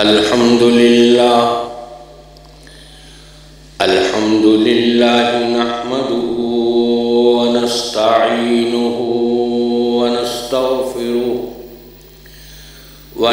अल्हम्दुलिल्लाह अल्हम्दुलिल्लाह नहमदुहु व नस्तईनुहु व नस्तगफिरुह व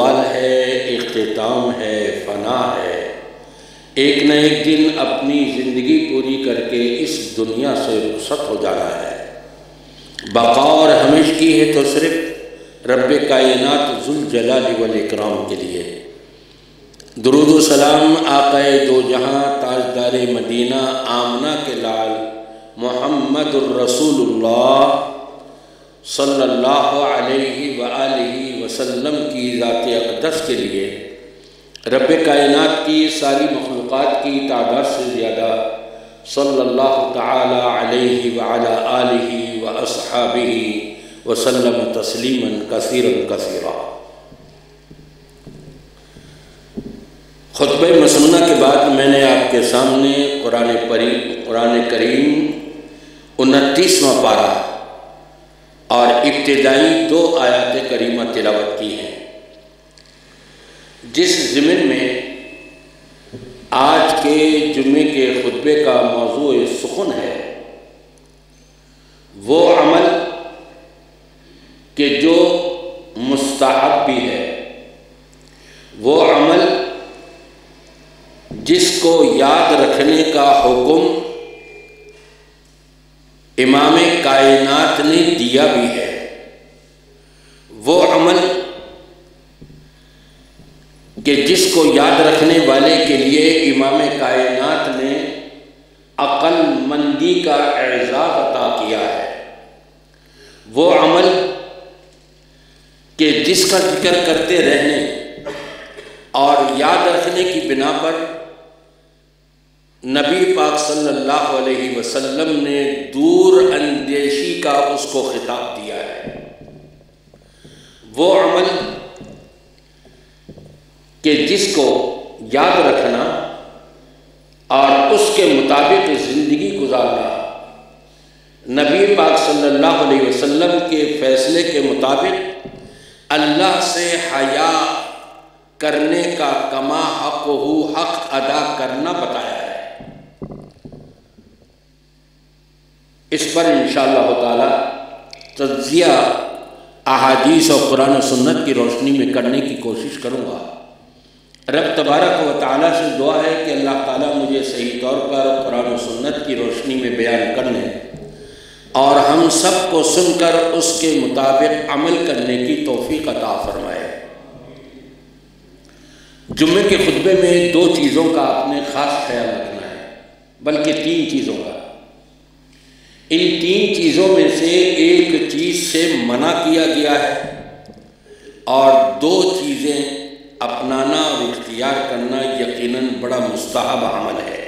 जवाल है इख्ताम है, फना है। एक न एक दिन अपनी ज़िंदगी पूरी करके इस दुनिया से रुखसत हो जाना है। बका और हमेश की है तो सिर्फ़ रब कायनात जुल जलाल वल इकराम के लिए। दरुद सलाम, आकाए दो जहाँ, ताजदार मदीना, आमना के लाल मोहम्मद रसूलुल्लाह सल्लल्लाहु अलैहि वसल्लम की ज़ात अक़दस के लिए रब कायनात की सारी मखलूक़ात की तादाद से ज़्यादा सल्लल्लाहु तआला अलैहि वअला आलिहि व अस्हाबिहि वसल्लम तस्लीमन कसीरन कसीरा। खुतब मसन्ना के बाद मैंने आपके सामने कुरान करीम उनतीसवां पारा और इब्तदाई दो आयात करीमा तिलावत की हैं। जिस ज़मीन में आज के जुमे के खुतबे का मौजू सुखन है, वो अमल के जो मुस्तहब भी है वो अमल जिसको याद रखने का हुक्म इमाम कायनात ने दिया भी है वो अमल कि जिसको याद रखने वाले के लिए इमाम कायनात ने अक्लमंदी का एजाज़ अता किया है वो अमल कि जिसका ज़िक्र करते रहने और याद रखने की बिना पर नबी पाक सल्लल्लाहु अलैहि वसल्लम ने दूर अंदेशी का उसको खिताब दिया है वो अमल कि जिसको याद रखना और उसके मुताबिक ज़िंदगी गुजार नबी पाक सल्लल्लाहु अलैहि वसल्लम के फ़ैसले के मुताबिक अल्लाह से हया करने का कमा हक हो हक अदा करना बताया है इस पर इन ताला तजिया अहादीस और कुरान सुन्नत की रोशनी में करने की कोशिश करूँगा रब तबारक व ताली से दुआ है कि अल्लाह ताला मुझे सही तौर पर कुरान सुन्नत की रोशनी में बयान करने और हम सबको सुनकर उसके मुताबिक अमल करने की तोफ़ी अता फरमाए जुम्मे के खुतबे में दो चीज़ों का आपने ख़ास ख्याल रखना है, बल्कि तीन चीज़ों का। इन तीन चीज़ों में से एक चीज़ से मना किया गया है और दो चीज़ें अपनाना और इख्तियार करना यकीनन बड़ा मुस्तहब अमल है।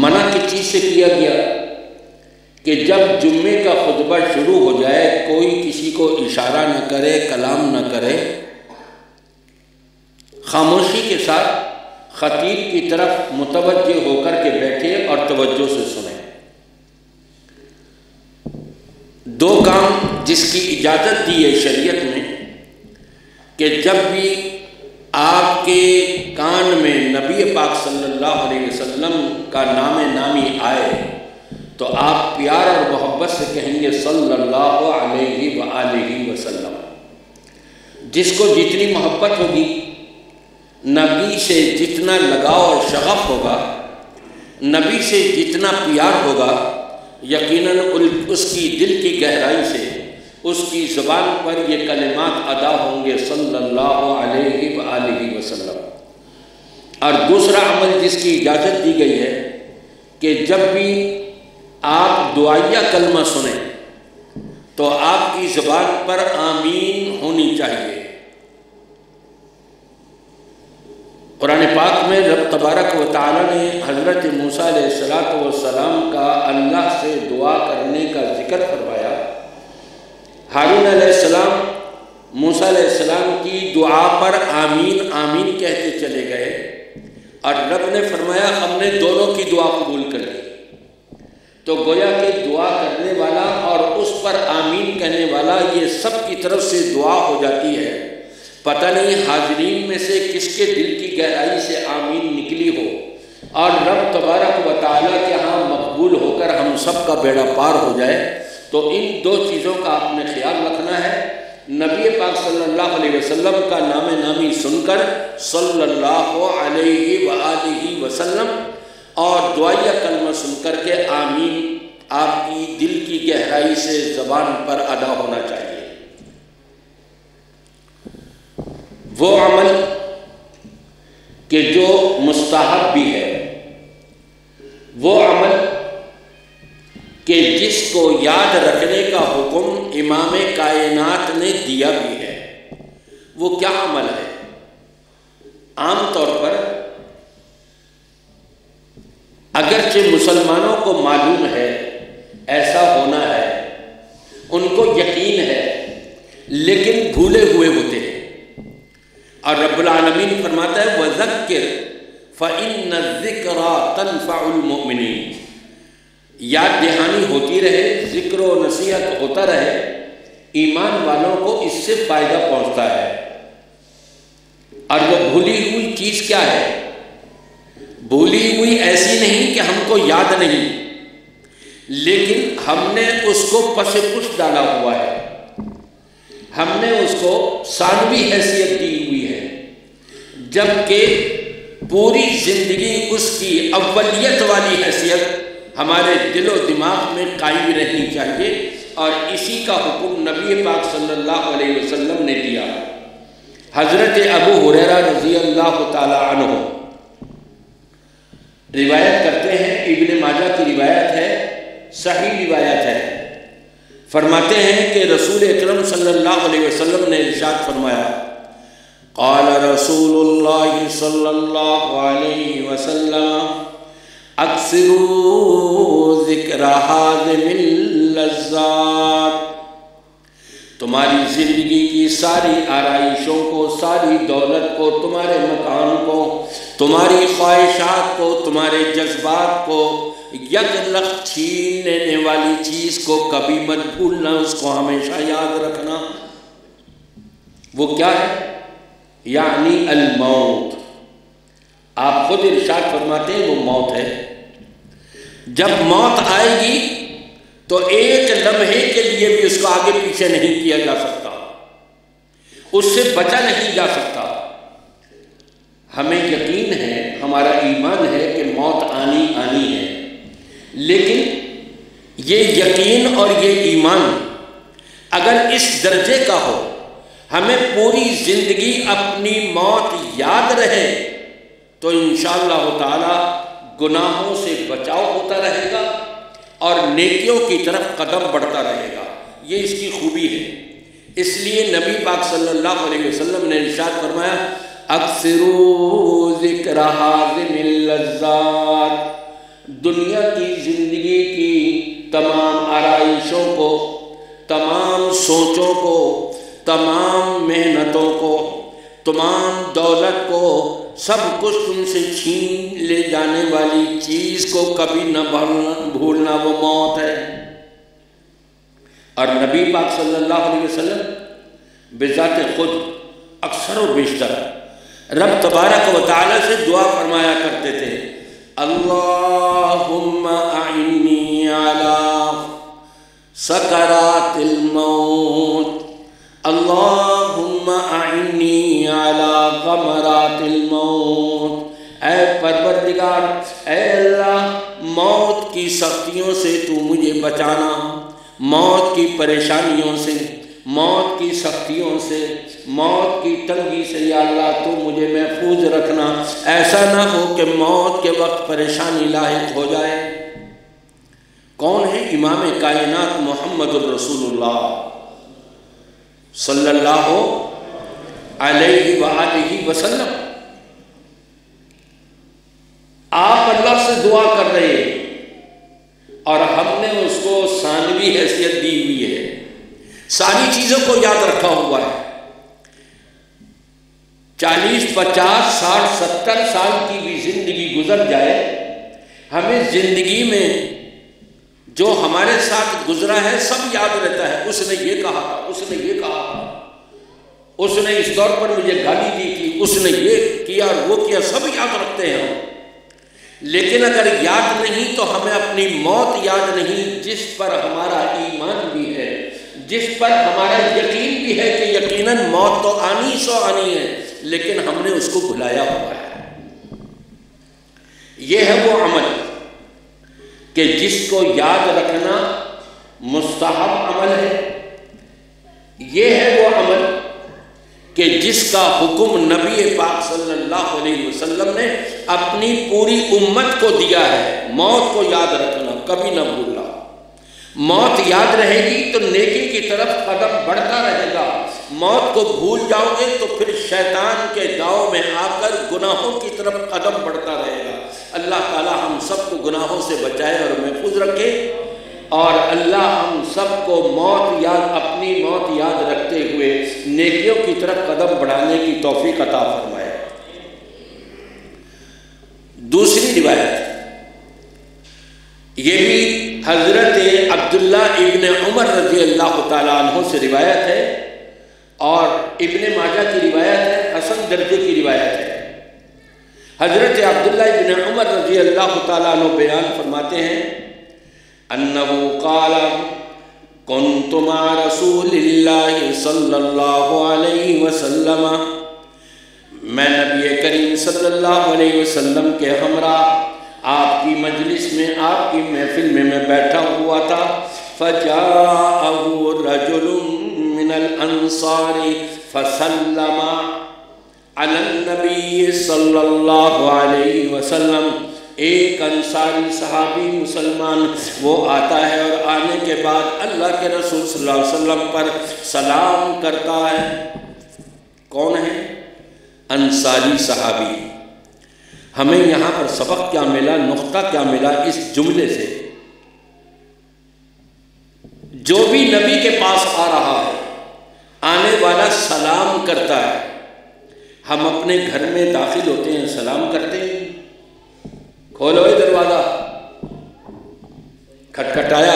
मना किस चीज़ से किया गया कि जब जुम्मे का खुतबा शुरू हो जाए, कोई किसी को इशारा न करे, कलाम न करे खामोशी के साथ ख़तीब की तरफ़ मुतवजह होकर के बैठे और तवज्जो से सुने। दो काम जिसकी इजाज़त दी है शरीयत में कि जब भी आपके कान में नबी पाक सल्लल्लाहु अलैहि वसल्लम का नाम नामी आए तो आप प्यार और मोहब्बत से कहेंगे, सल्लल्लाहु अलैहि वसल्लम। जिसको जितनी मोहब्बत होगी नबी से जितना लगाव और शगफ होगा, नबी से जितना प्यार होगा, यकीनन उसकी दिल की गहराई से, उसकी ज़बान पर ये कलिमात अदा होंगे सल्लल्लाहु अलैहि वसल्लम। और दूसरा अमल जिसकी इजाज़त दी गई है कि जब भी आप दुआया कलमा सुने तो आपकी ज़बान पर आमीन होनी चाहिए। कुरान पाक में रब तबारक व ताली ने हज़रत मूसा सलाम का अल्लाह से दुआ करने का ज़िक्र फरमाया। हारून सलाम, मूसा सलाम की दुआ पर आमीन आमीन कहते चले गए और रब ने फरमाया, हमने दोनों की दुआ कबूल कर ली। तो गोया के दुआ करने वाला और उस पर आमीन कहने वाला, ये सब की तरफ़ से दुआ हो जाती है। पता नहीं हाजरीन में से किसके दिल की गहराई से आमीन निकली हो। और रब तबारक व ताली के यहाँ मकबूल होकर हम सब का बेड़ा पार हो जाए तो इन दो चीज़ों का आपने ख्याल रखना है। नबी पाक सल्लल्लाहु अलैहि वसल्लम का नाम नामी सुनकर सल्लल्लाहु अलैहि वसल्लम और दुआया कलमा सुनकर के आमीन, आपकी दिल की गहराई से ज़बान पर अदा होना चाहिए। वो अमल के जो मुस्ताहब भी है, वो अमल के जिसको याद रखने का हुक्म इमाम कायनात ने दिया भी है, वो क्या अमल है? आम तौर पर अगरचे मुसलमानों को मालूम है, ऐसा होना है, उनको यकीन है, लेकिन भूले हुए और रब्बुल आलमीन फरमाता है वज़क्र फ़िन ज़िक्रा याद दहानी होती रहे, ज़िक्र नसीहत होता रहे, ईमान वालों को इससे फ़ायदा पहुँचता है। और वो भूली हुई चीज़ क्या है? भूली हुई ऐसी नहीं कि हमको याद नहीं, लेकिन हमने उसको पसे पुष्ट डाला हुआ है। हमने उसको सानवी हैसियत दी जबकि पूरी ज़िंदगी उसकी अव्वलियत वाली हैसियत हमारे दिलो दिमाग में कायम रहनी चाहिए और इसी का हुक्म नबी पाक सल्लल्लाहु अलैहि वसल्लम ने दिया। हज़रत अबू हुरैरा रज़ी अल्लाह तु रिवायत करते हैं, इब्न माजा की रिवायत है, सही रिवायत है। फरमाते हैं कि रसूल अकरम सल्लल्लाहु अलैहि वसल्लम ने इरशाद फरमाया क़ाल रसूलुल्लाह सल्लल्लाहु अलैहि वसल्लम अक्सरू ज़िक्र लज़्ज़ात तुम्हारी ज़िंदगी की सारी आरइशों को सारी दौलत को तुम्हारे मकान को तुम्हारी ख्वाहिशात को तुम्हारे जज्बात को यक लख छीन लेने वाली चीज़ को कभी मत भूलना उसको हमेशा याद रखना वो क्या है यानी अलमौत आप खुद इर्शाद फरमाते हैं, वो मौत है। जब मौत आएगी तो एक लम्हे के लिए भी उसको आगे पीछे नहीं किया जा सकता। उससे बचा नहीं जा सकता। हमें यकीन है, हमारा ईमान है कि मौत आनी आनी है। लेकिन ये यकीन और ये ईमान, अगर इस दर्जे का हो हमें पूरी ज़िंदगी अपनी मौत याद रहे तो इन ताला गुनाहों से बचाव होता रहेगा और नेकियों की तरफ़ कदम बढ़ता रहेगा। ये इसकी खूबी है। इसलिए नबी पाक सल्लल्लाहु अलैहि वसल्लम ने इरशाद फरमाया, अक्सरू दुनिया की ज़िंदगी की तमाम आरइशों को, तमाम सोचों को तमाम मेहनतों को, तमाम दौलत को, सब कुछ तुमसे छीन ले जाने वाली चीज़ को कभी न भूलना वो मौत है। और नबी पाक सल्लल्लाहु अलैहि वसल्लम बेजात खुद अक्सर और बेशतर रब तबारक व ताला से दुआ फरमाया करते थे, अल्लाहुम्मा अला सकरातिल मौत। मौत। की सख्तियों से तू मुझे बचाना, मौत की परेशानियों से, मौत की सख्तियों से, मौत की तंगी से या अल्लाह तो मुझे महफूज रखना। ऐसा ना हो कि मौत के वक्त परेशानी लायक हो जाए। कौन है इमाम कायनात मोहम्मद रसूलुल्लाह? सल्लल्लाहु अलैहि वसल्लम। आप अल्लाह से दुआ कर रहे हैं और हमने उसको सानवी हैसियत दी हुई है। सारी चीज़ों को याद रखा हुआ है। चालीस, पचास, साठ, सत्तर साल की भी ज़िंदगी गुजर जाए, हमें ज़िंदगी में जो हमारे साथ गुजरा है, सब याद रहता है। उसने ये कहा उसने ये कहा उसने इस दौर पर मुझे गाली दी थी, उसने ये किया वो किया, सब याद रखते हैं हम। लेकिन अगर याद नहीं तो हमें अपनी मौत याद नहीं, जिस पर हमारा ईमान भी है, जिस पर हमारा यकीन भी है कि यकीनन मौत तो आनी सो आनी है, लेकिन हमने उसको भुलाया हुआ है। यह है वो अमल। कि जिसको याद रखना मुस्तहब अमल है। ये है वो अमल कि जिसका हुक्म नबी पाक सल्लल्लाहु अलैहि वसल्लम ने अपनी पूरी उम्मत को दिया है। मौत को याद रखना, कभी ना भूलना। मौत याद रहेगी तो नेकी की तरफ़ कदम बढ़ता रहेगा। मौत को भूल जाओगे तो फिर शैतान के दाव में आकर गुनाहों की तरफ़ कदम बढ़ता रहेगा। अल्लाह ताला हम सबको गुनाहों से बचाए और महफूज रखे और अल्लाह हम सबको मौत याद, अपनी मौत याद रखते हुए नेकियों की तरफ़ कदम बढ़ाने की तोफ़ी अता फरमाए। दूसरी रिवायत, ये भी हज़रत अब्दुल्ला इबन उमर रज़ी अल्लाह तहों से रिवायत है और इबन माजा की रिवायत है, हसन दर्जे की रिवायत है। हज़रत अब्दुल्ला इबन उमर रज़ी अल्लाह तु बयान फरमाते हैं मैं नबी करीम सल्लल्लाहु अलैहि वसल्लम के हमरा आपकी मजलिस में, आपकी महफिल में मैं बैठा हुआ था। फजा मिनल अंसारी फसल्लमा अलन सल्लल्लाहु वसल्लम। एक अंसारी सहाबी मुसलमान, वो आता है और आने के बाद अल्लाह के रसूल सल्लल्लाहु अलैहि वसल्लम पर सलाम करता है। कौन है? अंसारी सहाबी। हमें यहाँ पर सबक क्या मिला, नुक्ता क्या मिला इस जुमले से? जो भी नबी के पास आ रहा है, आने वाला सलाम करता है। हम अपने घर में दाखिल होते हैं, सलाम करते हैं। खोलो दरवाज़ा। खटखटाया,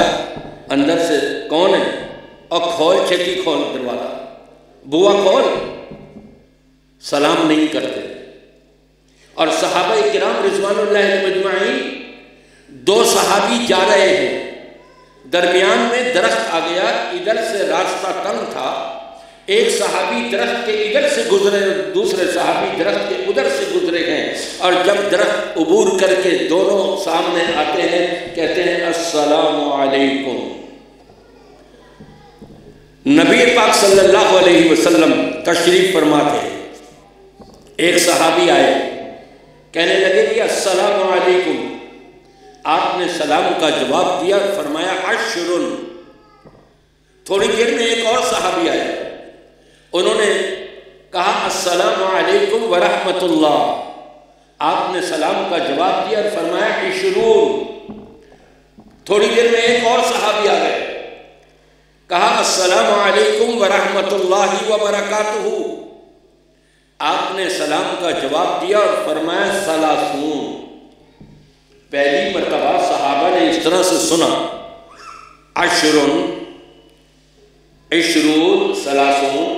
अंदर से, कौन है? और खोल छेकी खोल दरवाज़ा। बुआ खोल। सलाम नहीं करते। और सहाबा किराम रिजवान मजमाई दो सहाबी जा रहे हैं। दरमियान में दरख्त आ गया, इधर से रास्ता तंग था। एक सहाबी दरख्त के इधर से गुजरे, दूसरे सहाबी दरख्त के उधर से गुजरे हैं। और जब दरख्त उबूर करके दोनों सामने आते हैं, कहते हैं अस्सलामुअलैकुम नबी पाक सल्लल्लाहु अलैहि वसल्लम तशरीफ़ फरमाते एक सहाबी आए कहने लगे कि अस्सलामुअलैकुम आपने सलाम का जवाब दिया, फरमाया, अशरुन। थोड़ी देर में एक और साहबी आए। उन्होंने कहा, अस्सलाम वालेकुम वरहमतुल्लाह आपने सलाम का जवाब दिया और फरमाया, इशरून। थोड़ी देर में एक और साहबी आ गए। कहा, अस्सलाम वालेकुम व बरकातुहू। आपने सलाम का जवाब दिया और फरमाया सलासून पहली मरतबा सहाबा ने इस तरह से सुना, अशरुन, इशरून सलासून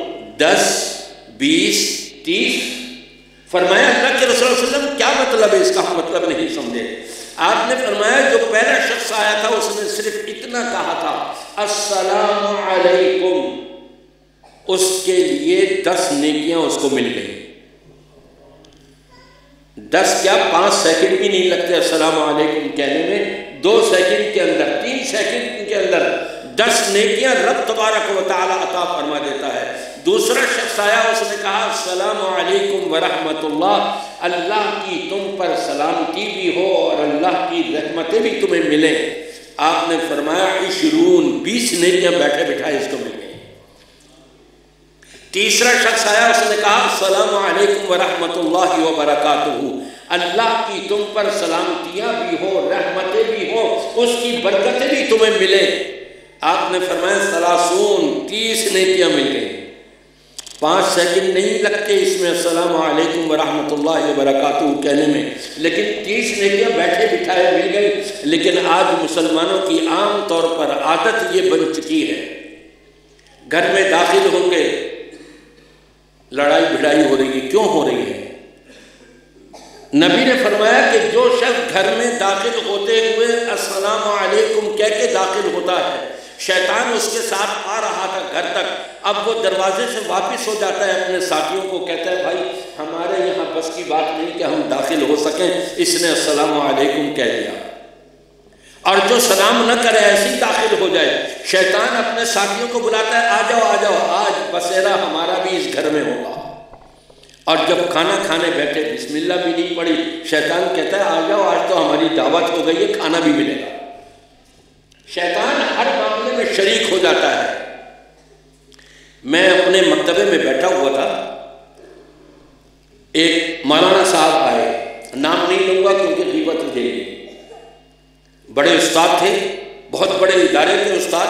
दस, बीस, तीस। फरमाया, अल्लाह क्या मतलब है इसका? मतलब नहीं समझे। आपने फरमाया, जो पहला शख्स आया था, उसने सिर्फ़ इतना कहा था, अस्सलाम उसके लिए दस नेकियाँ उसको मिल गई। दस क्या पाँच सेकंड भी नहीं लगते वालेकुम कहने में। दो सेकंड के अंदर, तीन सेकंड के अंदर दस नेकियाँ रब तबारक व ताला अता फरमा देता है। दूसरा शख्स आया, उसने कहा, अस्सलाम वालेकुम वरहमतुल्लाह अल्लाह की तुम पर सलामती भी हो और अल्लाह की रहमतें भी तुम्हें मिले। आपने फरमाया, इशरून, बीस नेकियाँ बैठे बैठाए इसको मिल तीसरा शख्स आया, उसने कहा सलामकुम वरहमतुल्लाहि व अल्लाह की तुम पर सलामतियाँ भी हो, रहमतें भी हो, उसकी बरकतें भी तुम्हें मिले। आपने फरमाया, सलासून, तीस नेकियाँ मिल गई पाँच सेकंड नहीं लगते इसमें असलकम वरहमल वरक कहने में। लेकिन तीस नेकियाँ बैठे बिठाए मिल गई। लेकिन आज मुसलमानों की आम तौर पर आदत ये बन चुकी है। घर में दाखिल होंगे लड़ाई भिड़ाई हो रही है, क्यों हो रही है? नबी ने फरमाया कि जो शख्स घर में दाखिल होते हुए अस्सलाम कह के दाखिल होता है, शैतान उसके साथ आ रहा था घर तक, अब वो दरवाजे से वापस हो जाता है अपने साथियों को, कहता है, भाई, हमारे यहाँ बस की बात नहीं कि हम दाखिल हो सकें, इसने अस्सलाम कह दिया। और जो सलाम न करे, ऐसे ही दाखिल हो जाए। शैतान अपने साथियों को बुलाता है, आ जाओ आ जाओ, आज बसेरा हमारा भी इस घर में होगा। और जब खाना खाने बैठे, बिस्मिल्लाह भी नहीं पड़ी, शैतान कहता है, आ जाओ, आज तो हमारी दावत हो गई है, खाना भी मिलेगा। शैतान हर मामले में शरीक हो जाता है। मैं अपने मकतबे में बैठा हुआ था। एक मौलाना साहब आए। नाम नहीं लूँगा, क्योंकि कीमत देगी बड़े उस्ताद थे, बहुत बड़े इदारे के उस्ताद,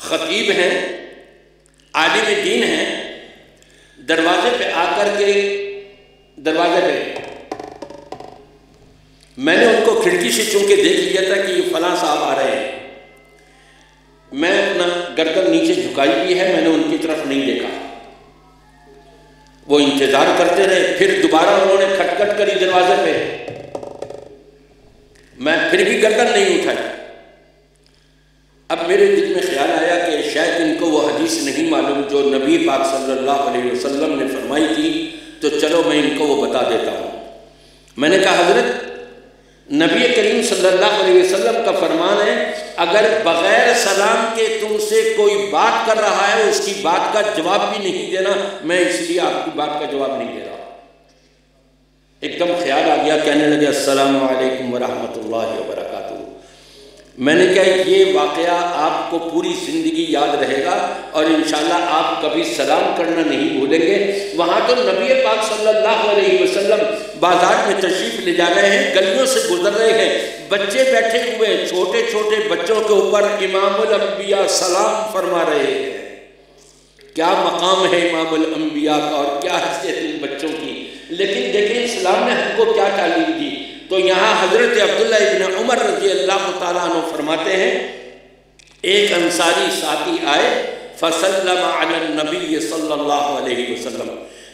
ख़तीब हैं, आलिम दीन हैं। दरवाजे पे आकर के, दरवाजे पे मैंने उनको खिड़की से चूँकि देख लिया था कि ये फलां साहब आ रहे हैं। मैं अपना गर्दन नीचे झुकाई हुई है, मैंने उनकी तरफ़ नहीं देखा। वो इंतज़ार करते रहे, फिर दोबारा उन्होंने खटखट करी दरवाजे पे। मैं फिर भी गर्दन नहीं उठाई। अब मेरे दिल में ख्याल आया कि शायद इनको वो हदीस नहीं मालूम जो नबी पाक सल्लल्लाहु अलैहि वसल्लम ने फरमाई थी तो चलो मैं इनको वो बता देता हूँ। मैंने कहा, हज़रत, नबी करीम सल्लल्लाहु अलैहि वसल्लम का फरमान है, अगर बग़ैर सलाम के तुमसे कोई बात कर रहा है, उसकी बात का जवाब भी नहीं देना, मैं इसलिए आपकी बात का जवाब नहीं दे रहा एकदम ख्याल आ गया, कहने लगे, अस्सलाम वालेकुम वरहमतुल्लाहि मैंने कहा, ये वाकया आपको पूरी ज़िंदगी याद रहेगा और इन आप कभी सलाम करना नहीं भूलेंगे। वहाँ तो नबी पाक सल्लल्लाहु अलैहि वसल्लम बाज़ार में तशरीफ़ ले जा रहे हैं, गलियों से गुजर रहे हैं। बच्चे बैठे हुए छोटे छोटे बच्चों के ऊपर इमामुल सलाम फरमा रहे हैं। क्या मकाम है इमामुल का और क्या हैसियत इन बच्चों की? लेकिन देखिए इस्लाम ने हमको क्या तालीम दी? तो यहाँ हज़रत अब्दुल्ला इबन उमर रज़ी अल्लाह तु फरमाते हैं, एक अंसारी साथी आए फसलम नबी सल्लल्लाहु अलैहि वसल्लम।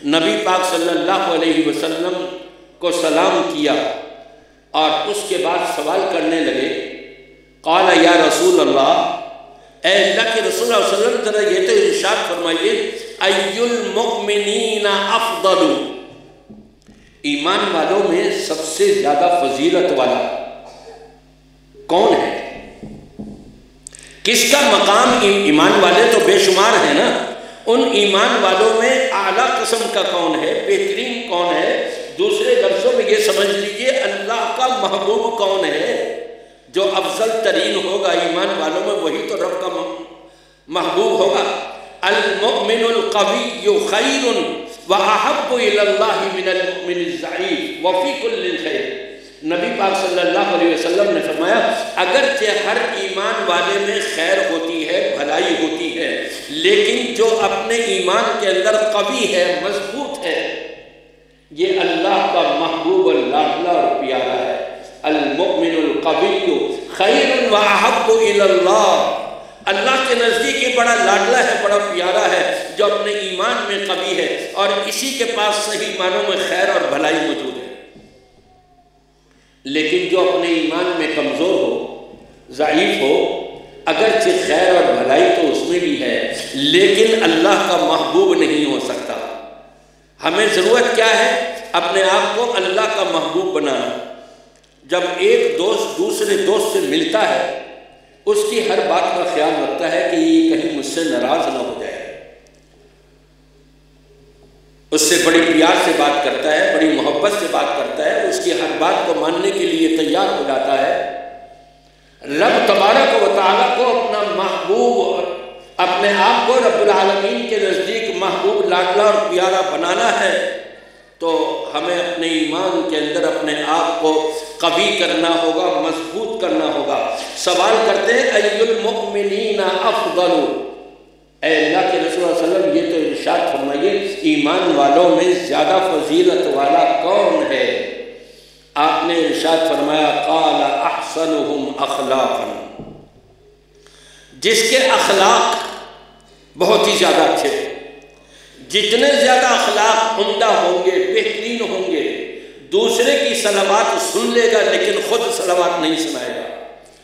नबी पाक सल्लल्लाहु अलैहि वसल्लम को सलाम किया और उसके बाद सवाल करने लगे, काला या रसूल अल्लाह अल्लाह के रसूल वसल्लम, जरा ये तो इरशाद फरमाइए अयुल मुमिनीना अफदलु। ईमान वालों में सबसे ज़्यादा फजीलत वाला कौन है? किसका मकाम ईमान वाले तो बेशुमार है ना? उन ईमान वालों में आला कस्म का कौन है? बेहतरीन कौन है? दूसरे लफ्ज़ों में ये समझ लीजिए, अल्लाह का महबूब कौन है? जो अफजल तरीन होगा ईमान वालों में, वही तो रब का महबूब होगा। अलमिनकवी खैर व अहबिन वफ़ी खैर। नबी पाक सल्लल्लाहु अलैहि वसल्लम ने फरमाया, अगरचे हर ईमान वाले में खैर होती है, भलाई होती है, लेकिन जो अपने ईमान के अंदर कवि है, मज़बूत है, ये अल्लाह का महबूब लाडला और प्यारा है अलमिनकवी खैर अल्लाह के नज़दीक ये बड़ा लाडला है, बड़ा प्यारा है, जो अपने ईमान में कवि है और इसी के पास सही मानों में खैर और भलाई मौजूद है। लेकिन जो अपने ईमान में कमज़ोर हो, ज़ाइफ हो, अगरचे खैर और भलाई तो उसमें भी है, लेकिन अल्लाह का महबूब नहीं हो सकता। हमें ज़रूरत क्या है? अपने आप को अल्लाह का महबूब बनाना। जब एक दोस्त दूसरे दोस्त से मिलता है उसकी हर बात का ख्याल रखता है कि ये कहीं मुझसे नाराज़ ना हो जाए। उससे बड़ी प्यार से बात करता है, बड़ी मोहब्बत से बात करता है, उसकी हर बात को मानने के लिए तैयार हो जाता है। रब तबारक व को अपना महबूब और अपने आप को रबालमीन के नज़दीक महबूब, लाडला और प्यारा बनाना है। तो हमें अपने ईमान के अंदर अपने आप को कभी करना होगा, मज़बूत करना होगा। सवाल करते हैं अयुलमिन अल्लाह के रसूल ये तो इर्शाद फरमाइए, ईमान वालों में ज़्यादा फजीलत वाला कौन है? आपने इर्शाद फरमाया, काला अहसन अखलाकन। जिसके अखलाक बहुत ही ज़्यादा अच्छे जितने ज़्यादा अखलाक उमदा होंगे, बेहतरीन होंगे, दूसरे की सलावात सुन लेगा, लेकिन खुद सलावात नहीं सुनाएगा।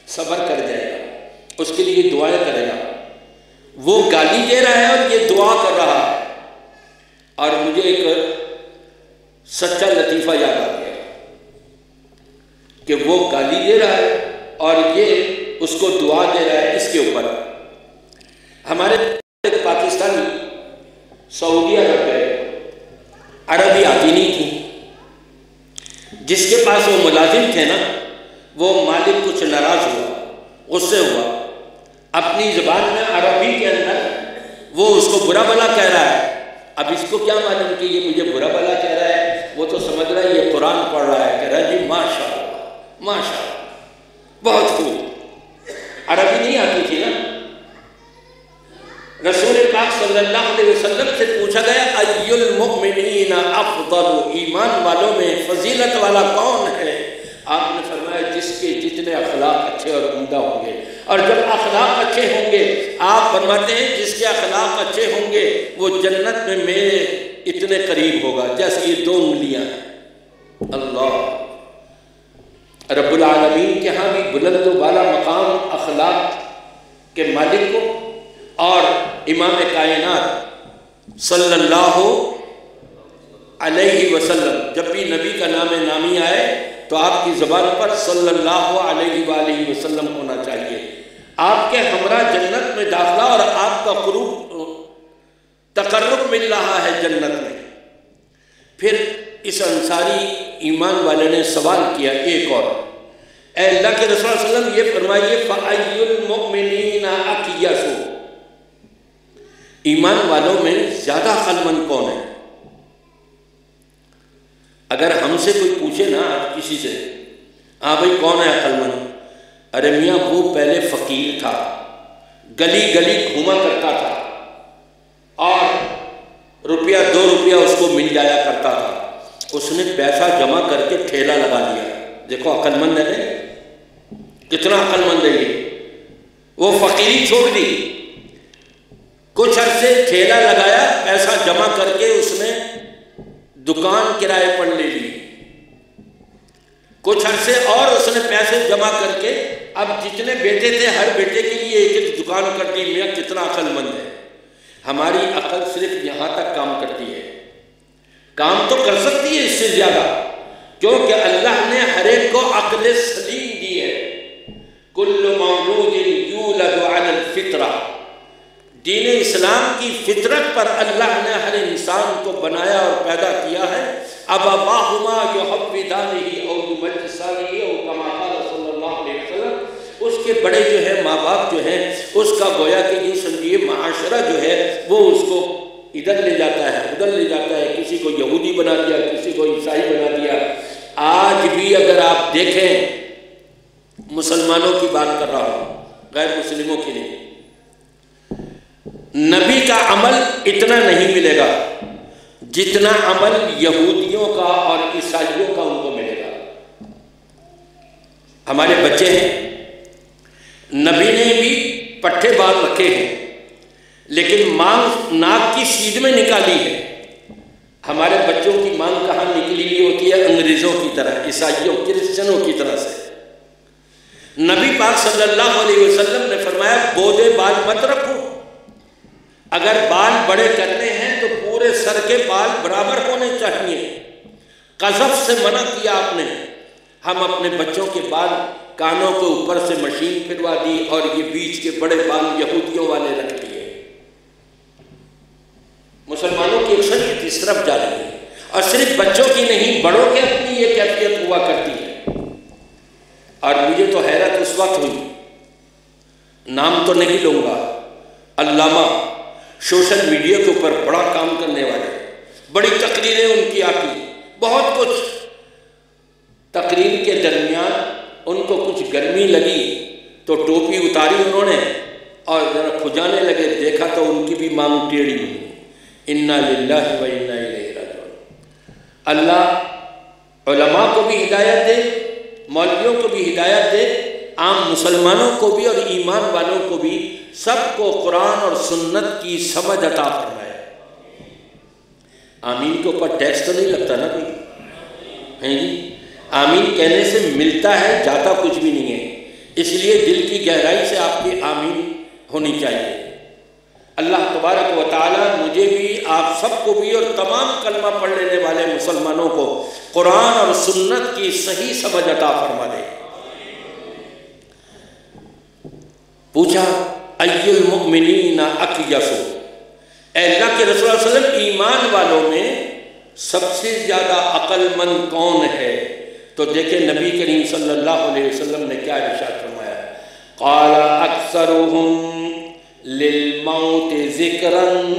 सबर कर जाएगा, उसके लिए दुआएँ करेगा। वो गाली दे रहा है और ये दुआ कर रहा है। और मुझे एक सच्चा लतीफ़ा याद आ गया कि वो गाली दे रहा है और ये उसको दुआ दे रहा है इसके ऊपर। हमारे पाकिस्तानी सऊदी अरब गए अरबी आती नहीं थी। जिसके पास वो मुलाजिम थे ना, वो मालिक कुछ नाराज़ हुआ, गुस्से हुआ। अपनी ज़बान में अरबी के अंदर वो उसको बुरा भला कह रहा है। अब इसको क्या मालूम कि ये मुझे बुरा भला कह रहा है? वो तो समझ रहा है ये कुरान पढ़ रहा है। कह रहा है, जी माशा माशा बहुत खूब। अरबी नहीं आती थी ना? रसूल पाक सल्लल्लाहु अलैहि वसल्लम से पूछा गया अयुल मुमिनीना अफदल? ईमान वालों में फजीलत वाला कौन है? आपने फरमाया, जिसके जितने अखलाक अच्छे और उमदा होंगे। और जब अखलाक अच्छे होंगे, आप फरमाते हैं, जिसके अखलाक अच्छे होंगे, वो जन्नत में मेरे इतने करीब होगा। जैसे ये दो उंगलियाँ हैं। अल्लाह। रबालमीन के यहाँ भी बुलंद वाला मकाम अखलाक के मालिक को और इमाम कायनात सल्लल्लाहु अलैहि वसल्लम, जब भी नबी का नाम नामी आए तो आपकी ज़बान पर सल्लल्लाहु अलैहि वसल्लम होना चाहिए। आपके हमरा जन्नत में दाखला और आपका क्रूब तकर्रब मिल रहा है जन्नत में। फिर इस अंसारी ईमान वाले ने सवाल किया एक और। अल्लाह के रसोल ये फरमाइए फ़ायुलमिनसो ईमान वालों में ज़्यादा खलमंद कौन है? अगर हमसे कोई पूछे ना किसी से हाँ भाई, कौन है अकलमंद अरे मियाँ, वो पहले फ़कीर था, गली गली घूमा करता था, और रुपया, दो रुपया उसको मिल जाया करता था। उसने पैसा जमा करके ठेला लगा दिया। देखो, अकलमंद है कितना अकलमंद है ये। वो फकीरी छोड़ दी। कुछ अरसे ठेला लगाया, पैसा जमा करके उसने दुकान किराए पर ले ली कुछ अरसे और उसने पैसे जमा करके, अब जितने बेटे थे, हर बेटे के लिए एक एक दुकान कर दी मियाँ कितना अक्लमंद है। हमारी अकल सिर्फ़ यहाँ तक काम करती है। काम तो कर सकती है इससे ज़्यादा, क्योंकि अल्लाह ने हर एक को अकल सलीम दी है। कुल्ल मौलूद फितरा। दीन इस्लाम की फितरत पर अल्लाह ने हर इंसान को बनाया और पैदा किया है। अब अबाहुमा उसके बड़े जो है माँ बाप जो है, उसका गोया कि यूँ माशरा जो है, वो उसको इधर ले जाता है, उधर ले जाता है। किसी को यहूदी बना दिया, किसी को ईसाई बना दिया। आज भी अगर आप देखें, मुसलमानों की बात कर रहा हूँ, गैर मुस्लिमों की नहीं। नबी का अमल इतना नहीं मिलेगा जितना अमल यहूदियों का और ईसाइयों का उनको मिलेगा। हमारे बच्चे हैं, नबी ने भी पट्टे बाल रखे हैं, लेकिन मांग नाक की सीध में निकाली है। हमारे बच्चों की मांग कहाँ निकली हुई होती है? अंग्रेज़ों की तरह, ईसाइयों क्रिश्चनों की तरह से। नबी पाक सल्लल्लाहु अलैहि वसल्लम ने फरमाया बोधे बाल मत रखो अगर बाल बड़े करने हैं तो पूरे सर के बाल बराबर होने चाहिए। कसब से मना किया आपने। हम अपने बच्चों के बाल कानों के ऊपर से मशीन फिरवा दी और ये बीच के बड़े बाल यहूदियों वाले रख लिए मुसलमानों की अक्सरियत इस तरफ़ जा रही है। और सिर्फ़ बच्चों की नहीं, बड़ों के अपनी ये कैफियत हुआ करती है। और मुझे तो हैरत उस वक्त हुई। नाम तो नहीं लूँगा। अल्लामा सोशल मीडिया के ऊपर बड़ा काम करने वाले। बड़ी तकरीरें उनकी आती बहुत कुछ। तकरीर के दरमियान उनको कुछ गर्मी लगी तो टोपी उतारी उन्होंने और ज़रा खुजाने लगे, देखा तो उनकी भी मांग टेढ़ी हुई। इन्ना लिल्ला व इन्ना अल्लाह को भी हिदायत दे, मौलवियों को भी हिदायत दे आम मुसलमानों को भी और ईमान वालों को भी सबको कुरान और सुन्नत की समझ अता फरमाए। आमीन के ऊपर टैक्स तो नहीं लगता ना कोई? है जी? आमीन कहने से मिलता है, जाता कुछ भी नहीं है। इसलिए दिल की गहराई से आपकी आमीन होनी चाहिए। अल्लाह तबारक व ताली मुझे भी, आप सबको भी और तमाम कलमा पढ़ लेने वाले मुसलमानों को कुरान और सुन्नत की सही समझ अता फरमा दे। पूछा अय्युलमिना अकयसो अल्लाह के रसोल ईमान वालों में सबसे ज़्यादा अक्लमंद कौन है तो देखे नबी करीम सल्लल्लाहु अलैहि वसल्लम ने क्या इरशाद फरमाया काला अक्सर लिलमौत ज़िक्रन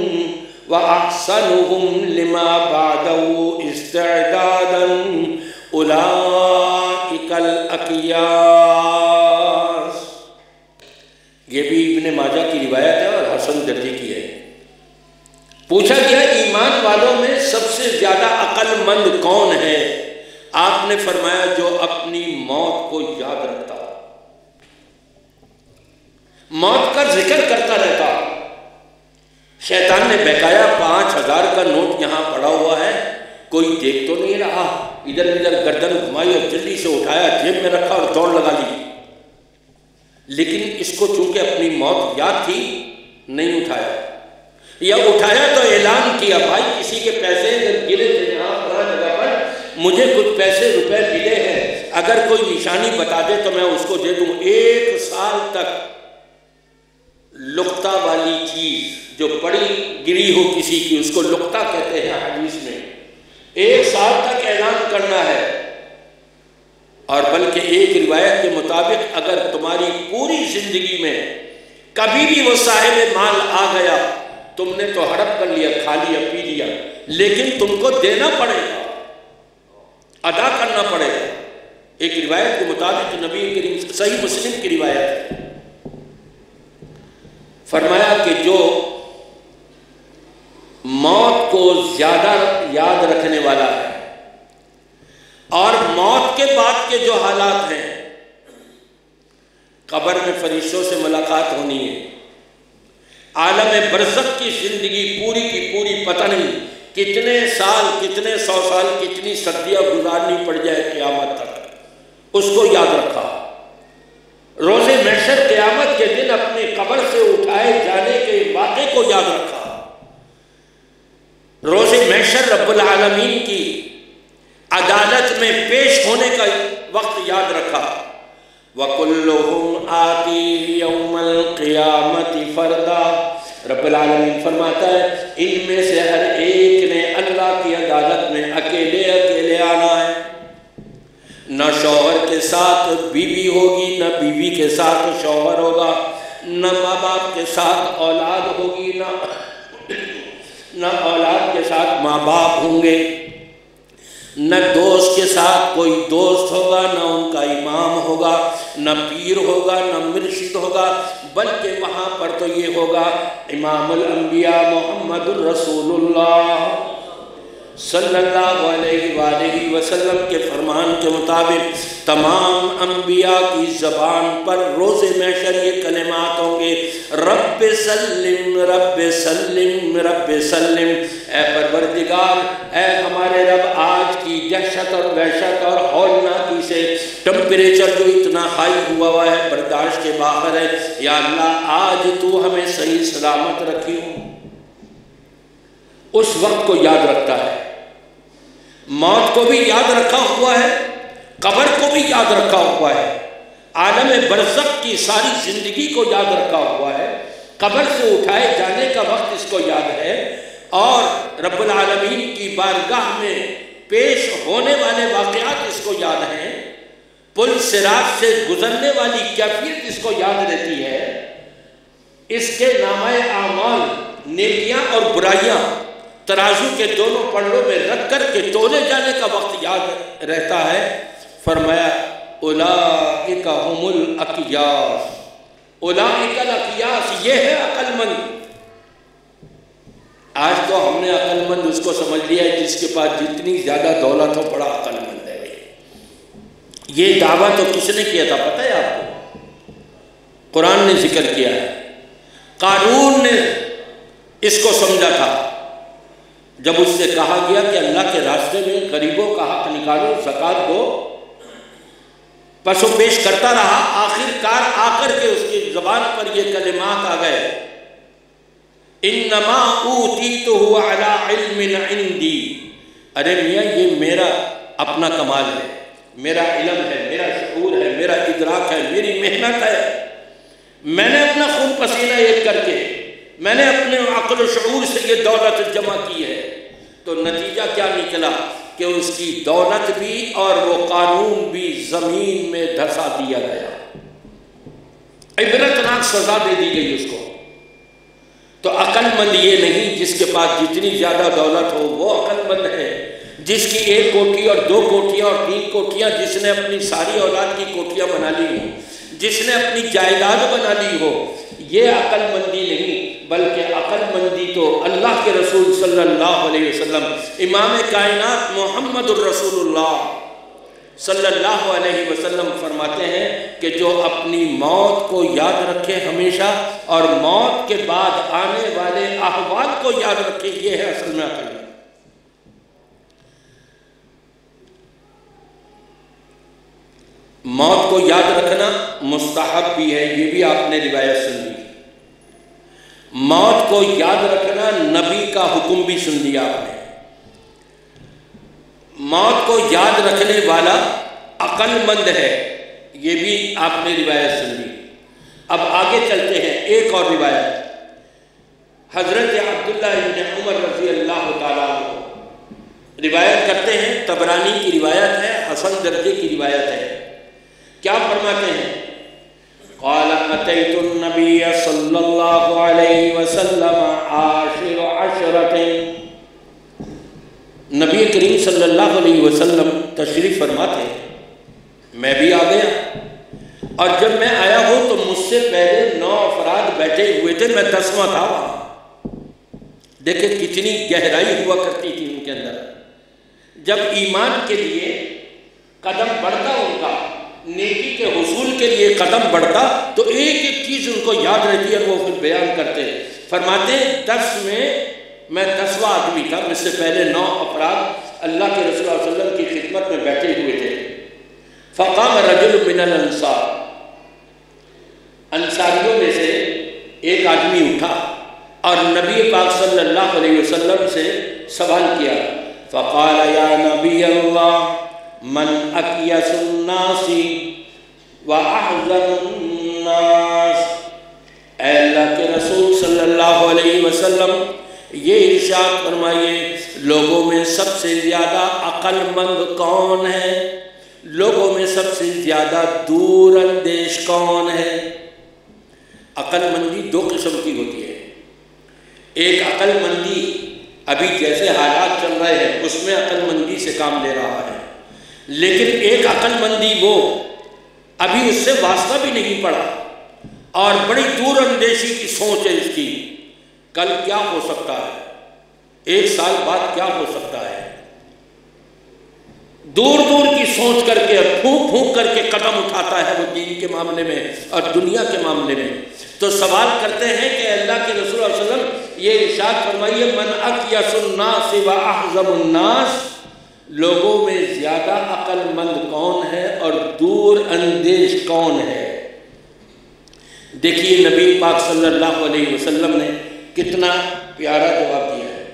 व अक्सरुहुम लिमा बादहु इस्तिदादन उलाइकल अकिया ये भी इबन माजा की रिवायत है और हसन दर्जी की है। पूछा गया ईमान वालों में सबसे ज़्यादा अक्लमंद कौन है? आपने फरमाया, जो अपनी मौत को याद रखता मौत का ज़िक्र करता रहता शैतान ने बहकाया पाँच हज़ार का नोट यहाँ पड़ा हुआ है। कोई देख तो नहीं रहा। इधर इधर गर्दन घुमाई और जल्दी से उठाया, जेब में रखा और दौड़ लगा ली। लेकिन इसको चूँकि अपनी मौत याद थी, नहीं उठाया। या उठाया तो ऐलान किया, भाई, किसी के पैसे गिरे थे मुझे कुछ पैसे रुपए मिले हैं। अगर कोई निशानी बता दे तो मैं उसको दे दूँ एक साल तक लुकता वाली चीज़ जो बड़ी गिरी हो किसी की, उसको लुकता कहते हैं, हदीस में। एक साल तक ऐलान करना है। और बल्कि एक रिवायत के मुताबिक अगर तुम्हारी पूरी ज़िंदगी में कभी भी वो साहिब माल आ गया, तुमने तो हड़प कर लिया, खा लिया, पी लिया, लेकिन तुमको देना पड़ेगा, अदा करना पड़ेगा। एक रिवायत के मुताबिक नबी करीम, सही मुस्लिम की रिवायत है। फरमाया कि जो मौत को ज़्यादा याद रखने वाला है और मौत के बाद के जो हालात हैं, कब्र में फरिश्तों से मुलाकात होनी है। आलम बरसक की ज़िंदगी पूरी की पूरी पता नहीं कितने साल, कितने सौ साल, कितनी सदियाँ गुजारनी पड़ जाए क़यामत तक। उसको याद रखा। रोज़े मैशर क़यामत के दिन अपने कब्र से उठाए जाने के वाक़े को याद रखा। रोज़े मैशर रब्बुल आलमीन की अदालत में पेश होने का वक्त याद रखा। वकुल्लुहुम आती यौमल फ़रदा। रबालमीन फरमाता है, इनमें से हर एक ने अल्लाह की अदालत में अकेले अकेले आना है। न शौहर के साथ बीवी होगी, न बीवी के साथ शौहर होगा, न माँ बाप के साथ औलाद होगी, न न औलाद के साथ माँ बाप होंगे। न दोस्त के साथ कोई दोस्त होगा, न उनका इमाम होगा, न पीर होगा, न मुर्शिद होगा, बल्कि वहाँ पर तो ये होगा इमाम अम्बिया मोहम्मद वसल्लम के फरमान के मुताबिक तमाम अम्बिया की ज़बान पर रोज़ मैशर ये कलिमात होंगे रब सल्लिम रब सल्लिम रब सल्लिम। ए परवरदिगार ए दहशत और वहशत और हौलनाकी से टेम्परेचर जो इतना हाई हुआ हुआ है, बर्दाश्त के बाहर है, या अल्लाह, आज तू हमें सही सलामत रखी हो। उस वक्त को याद रखता है। मौत को भी याद रखा हुआ है, कब्र को भी याद रखा हुआ है। आलम बरसक की सारी ज़िंदगी को याद रखा हुआ है। कब्र से उठाए जाने का वक्त इसको याद है। और रब्बुल आलमीन की बारगाह में पेश होने वाले वाकयात इसको याद हैं? पुल सिराज से गुजरने वाली कैफियत इसको याद रहती है? इसके नामाए आमाल, नेकियाँ और बुराइयाँ तराजू के दोनों पल्लों में रख कर के तोले जाने का वक्त याद रहता है। फरमाया उलामुल अकियास। उलाकल अकियास ये है अक्लमंद। आज तो हमने अकलमंद उसको समझ लिया है जिसके पास जितनी ज़्यादा दौलत हो, बड़ा अकलमंद है ये। दावा तो किसने किया था पता है आपको? कुरान ने ज़िक्र किया है। कानून ने इसको समझा था। जब उससे कहा गया कि अल्लाह के रास्ते में गरीबों का हक निकालो, जक़ात दो। पशु पेश करता रहा, आखिरकार आकर के उसकी जबान पर ये कलिमात आ गए। अपना कमाल है, मेरा इलम है, मेरा शूर है, मेरा इदराक है, मेरी मेहनत है। मैंने अपना खून पसीना एक करके, मैंने अपने अकल शूर से ये दौलत जमा की है। तो नतीजा क्या निकला कि उसकी दौलत भी और वो कानून भी ज़मीन में धसा दिया गया। इबरतनाक सज़ा दे दी गई उसको। तो अक्लमंद ये नहीं जिसके पास जितनी ज़्यादा दौलत हो, वो अक्लमंद है। जिसकी एक कोठी और दो कोठियाँ और तीन कोठियाँ, जिसने अपनी सारी औलाद की कोठियाँ बना ली हो, जिसने अपनी जायदाद बना ली हो, ये अक्लमंदी नहीं, बल्कि अक्लमंदी तो अल्लाह के रसूल सल्लल्लाहु अलैहि वसल्लम, इमाम कायनात मोहम्मद रसूलुल्लाह सल्लल्लाहु अलैहि वसल्लम फरमाते हैं कि जो अपनी मौत को याद रखे हमेशा और मौत के बाद आने वाले अहवाल को याद रखे, ये है असल में अकल मौत को याद रखना मुस्तहब भी है, ये भी आपने रिवायत सुन ली। मौत को याद रखना नबी का हुक्म भी सुन लिया आपने। मौत को याद रखने वाला अक्लमंद है। ये भी आपने रिवायत सुन ली। अब आगे चलते हैं, एक और रिवायत। हज़रत अब्दुल्ला उमर रज़ी अल्लाह रिवायत करते हैं, तबरानी की रिवायत है, हसन दर्जे की रिवायत है। क्या फरमाते हैं? सल्लल्लाहु अलैहि वसल्लम आशिर अशरतिन नबी करीम सल्लल्लाहु अलैहि वसल्लम तशरीफ़ फरमाते मैं भी आ गया। और जब मैं आया हूँ तो मुझसे पहले नौ अफराद बैठे हुए थे, मैं दसवां था देखे कितनी गहराई हुआ करती थी उनके अंदर। जब ईमान के लिए कदम बढ़ता, उनका नेकी के हसूल के लिए कदम बढ़ता तो एक एक चीज़ उनको याद रहती है, वो फिर बयान करते। फरमाते दस में मैं दसवा आदमी था, मुझसे पहले नौ अपराध अल्लाह के रसोल्ला की खिदमत में बैठे हुए थे। फ़काम रजुल मिनल अंसार। अंसारियों में से एक आदमी उठा और नबी पाक सल्लल्लाहु अलैहि वसल्लम से सवाल किया, फ़काल या नबी अल्लाह मन अकियासुन्नासी व अहज़न्नास अल्लाह के रसूल सल्लल्लाहु अलैहि वसल्लम ये इरशाद फरमाइए, लोगों में सबसे ज़्यादा अक्लमंद कौन है? लोगों में सबसे ज़्यादा दूर अंदेश कौन है? अक्लमंदी दो किस्म की होती है। एक अक्लमंदी, अभी जैसे हालात चल रहे हैं, उसमें अक्लमंदी से काम ले रहा है। लेकिन एक अक्लमंदी वो, अभी उससे वास्ता भी नहीं पड़ा। और बड़ी दूर अंदेशी की सोच है इसकी। कल क्या हो सकता है? एक साल बाद क्या हो सकता है? दूर दूर की सोच करके फूक फूक करके कदम उठाता है वो दीन के मामले में और दुनिया के मामले में। तो सवाल करते हैं कि अल्लाह के रसूल वसल्लम ये इशाद फरमाइए, मन अक या सुन्ना सिवा अहजमुन्नास लोगों में ज़्यादा अक्लमंद कौन है और दूर अंदेश कौन है? देखिए, नबी पाक सल्लल्लाहु अलैहि वसल्लम ने कितना प्यारा जवाब दिया है।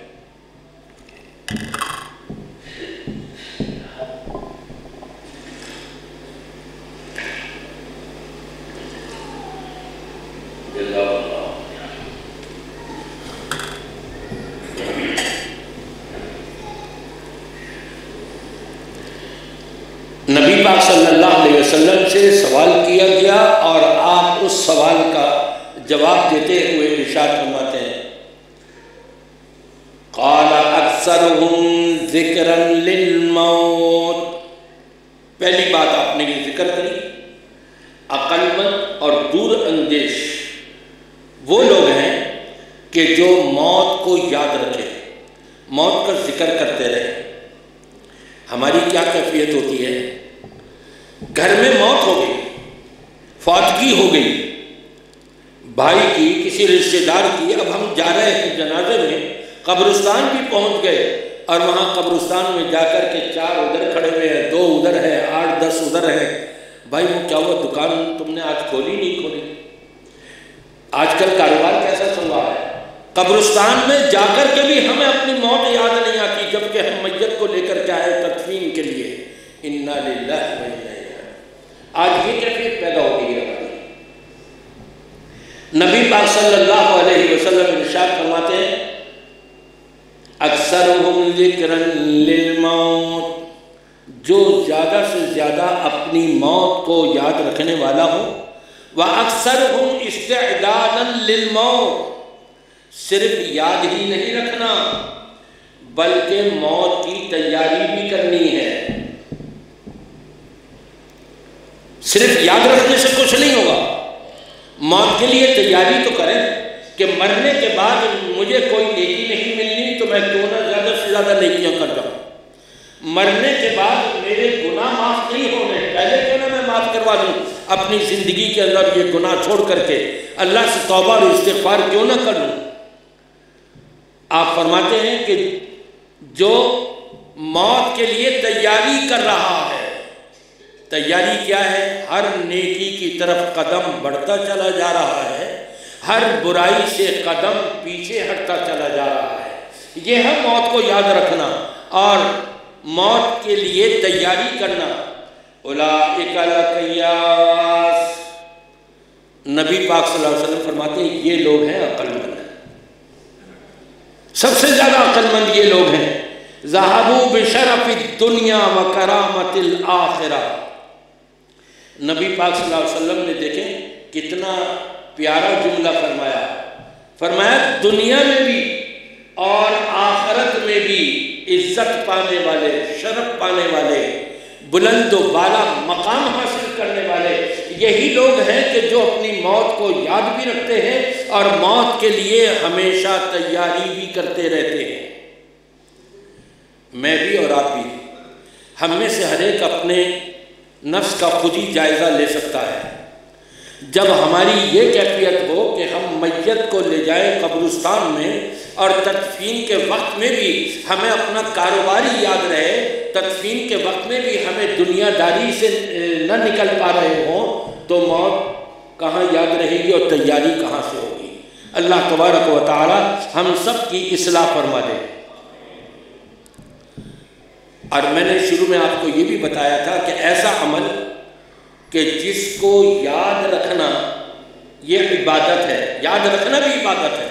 नबी पाक सल्लल्लाहु अलैहि वसल्लम से सवाल किया गया और आप उस सवाल का जवाब देते हुए इशाद फरमाते काला अक्सर मौत पहली बात आपने ये ज़िक्र करी अकलमंद और दूर अंदेश वो लोग हैं कि जो मौत को याद रखें, मौत का ज़िक्र करते रहे। हमारी क्या कैफियत होती है? घर में मौत हो गई, फातगी हो गई, भाई की, किसी रिश्तेदार की, अब हम जा रहे हैं जनाजे में कब्रिस्तान भी पहुँच गए और वहाँ कब्रिस्तान में जाकर के चार उधर खड़े हुए हैं, दो उधर हैं, आठ, दस उधर हैं। भाई, वो क्या हुआ? दुकान तुमने आज खोली नहीं, खोली? आजकल कारोबार कैसा चल रहा है? कब्रिस्तान में जाकर के भी हमें अपनी मौत याद नहीं आती, जबकि हम मैयत को लेकर के आए तदफीन के लिए। इन्ना आज ये कैफियत पैदा होती है नबी पाक सल्लल्लाहु अलैहि वसल्लम इरशाद फरमाते हैं अक्सर मौत जो ज़्यादा से ज़्यादा अपनी मौत को याद रखने वाला हो, वह अक्सर हम इस्तेदान मौत सिर्फ़ याद ही नहीं रखना, बल्कि मौत की तैयारी भी करनी है। सिर्फ़ याद रखने से कुछ नहीं होगा। मौत के लिए तैयारी तो करें। कि मरने के बाद मुझे कोई नेकी नहीं मिलनी तो मैं क्यों ना ज़्यादा से ज़्यादा नेकियाँ कर जाऊँ मरने के बाद मेरे गुनाह माफ़ नहीं होने, पहले क्यों ना मैं माफ़ करवा दूँ? अपनी ज़िंदगी के अंदर ये गुनाह छोड़ करके अल्लाह से तौबा और इस्तेफार क्यों ना कर लूँ आप फरमाते हैं कि जो मौत के लिए तैयारी कर रहा है, तैयारी क्या है? हर नेकी की तरफ़ कदम बढ़ता चला जा रहा है हर बुराई से कदम पीछे हटता चला जा रहा है। यह है मौत को याद रखना और मौत के लिए तैयारी करना। नबी पाक सल्लल्लाहु अलैहि वसल्लम फरमाते हैं, ये लोग हैं अक्लमंद। सबसे ज़्यादा अक्लमंद ये लोग हैं। जहाबू बेशरफ दुनिया व करामतिल आखिरा। नबी पाक सल्लल्लाहु अलैहि वसल्लम ने देखें कितना प्यारा जुमला फरमाया। फरमाया, दुनिया में भी और आखरत में भी इज़्ज़त पाने वाले, शरफ पाने वाले, बुलंद बाला मकाम हासिल करने वाले, यही लोग हैं कि जो अपनी मौत को याद भी रखते हैं और मौत के लिए हमेशा तैयारी भी करते रहते हैं। मैं भी और आप भी, हम में से हर एक अपने नफ्स का खुद ही जायज़ा ले सकता है। जब हमारी ये कैफियत हो कि हम मैयत को ले जाएँ कब्रस्तान में और तदफीन के वक्त में भी हमें अपना कारोबार याद रहे तदफीन के वक्त में भी हमें दुनियादारी से न निकल पा रहे हों तो मौत कहाँ याद रहेगी और तैयारी कहाँ से होगी? अल्लाह तबारक व ताली हम सब की असलाह फरमा दे। और मैंने शुरू में आपको ये भी बताया था कि ऐसा अमल कि जिसको याद रखना, ये इबादत है। याद रखना भी इबादत है।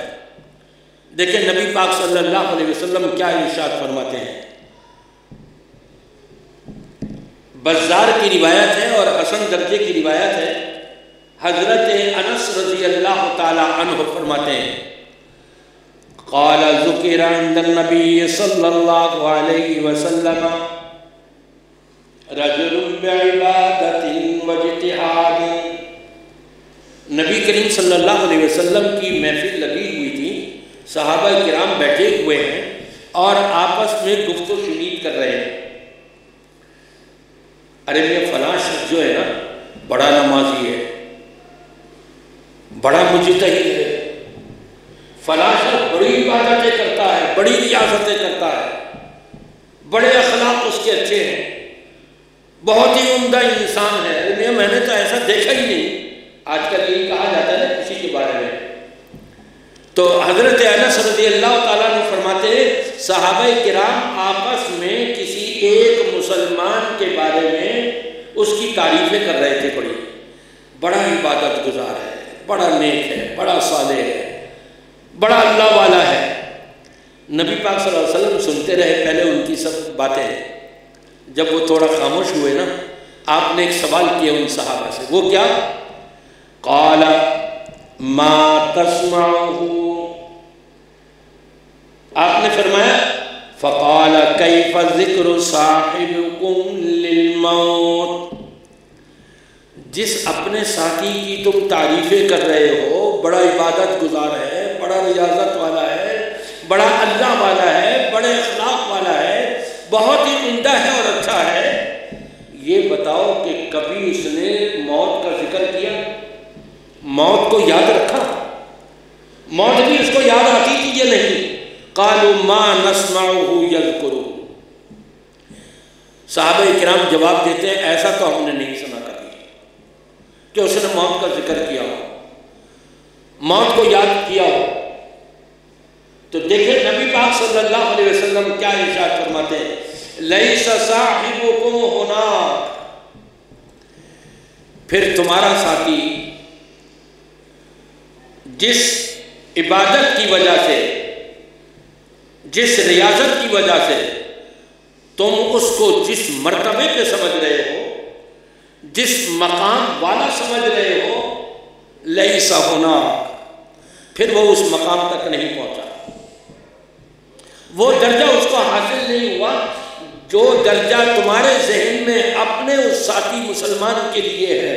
देखिए, नबी पाक सल्लल्लाहु अलैहि वसल्लम क्या इरशाद फरमाते हैं? बज़ार की रिवायत है और हसन दर्जे की रिवायत है। हज़रत अनस रज़ी अल्लाह तह फरमाते हैं, काला ज़ुकिर नबी सल्लल्लाहु नबी करीम सल्लल्लाहु अलैहि वसल्लम की महफिल लगी हुई थी। सहाबा किराम बैठे हुए हैं और आपस में गुफ्त शुनीद कर रहे हैं। अरे मेरे फलां शख्स जो है ना, बड़ा नमाजी है। बड़ा मुजतहिद है। फलां शख्स बड़ी इबादतें करता है, बड़ी रियासतें करता है। बड़े अखलाक उसके अच्छे हैं। बहुत ही उमदा इंसान है। मैंने तो ऐसा देखा ही नहीं। आजकल यही कहा जाता है ना किसी के बारे में। तो हज़रत अनस अल्लाह ने फरमाते साहब किराम, आपस में किसी एक मुसलमान के बारे में उसकी तारीफ़ें कर रहे थे बड़ी बड़ा इबादत गुजार है, बड़ा नेक है, बड़ा साले है, बड़ा अल्लाह वाला है। नबी पाक सल्लल्लाहु अलैहि वसल्लम सुनते रहे, पहले उनकी सब बातें। जब वो थोड़ा खामोश हुए ना, आपने एक सवाल किया उन सहाबा से, वो क्या? काला, मा तस्माहू आपने फरमाया, फ़काल कई फ़िक्र साहिब जिस अपने साथी की तुम तारीफ़ें कर रहे हो, बड़ा इबादत गुजार है, बड़ा रियाजत वाला है, बड़ा अल्लाह वाला है, बड़े अखलाक वाला है बहुत ही उमदा है और अच्छा है। ये बताओ कि कभी इसने मौत का ज़िक्र किया? मौत को याद रखा? मौत भी इसको याद आती थी ये नहीं? कालू माँ नस्माऊ यद करो साहब कराम जवाब देते हैं, ऐसा तो हमने नहीं सुना कभी कि उसने मौत का ज़िक्र किया हो। मौत को याद किया हो। तो देखे, नबी पाक सल्लल्लाहु अलैहि वसल्लम क्या इरशाद फरमाते हैं। लई साहिबुकुम होना फिर तुम्हारा साथी, जिस इबादत की वजह से, जिस रियाजत की वजह से तुम उसको जिस मर्तबे पे समझ रहे हो, जिस मकाम वाला समझ रहे हो लई होना फिर वो उस मकाम तक नहीं पहुँचा। वो दर्जा उसको हासिल नहीं हुआ। जो दर्जा तुम्हारे जहन में अपने उस साथी मुसलमान के लिए है,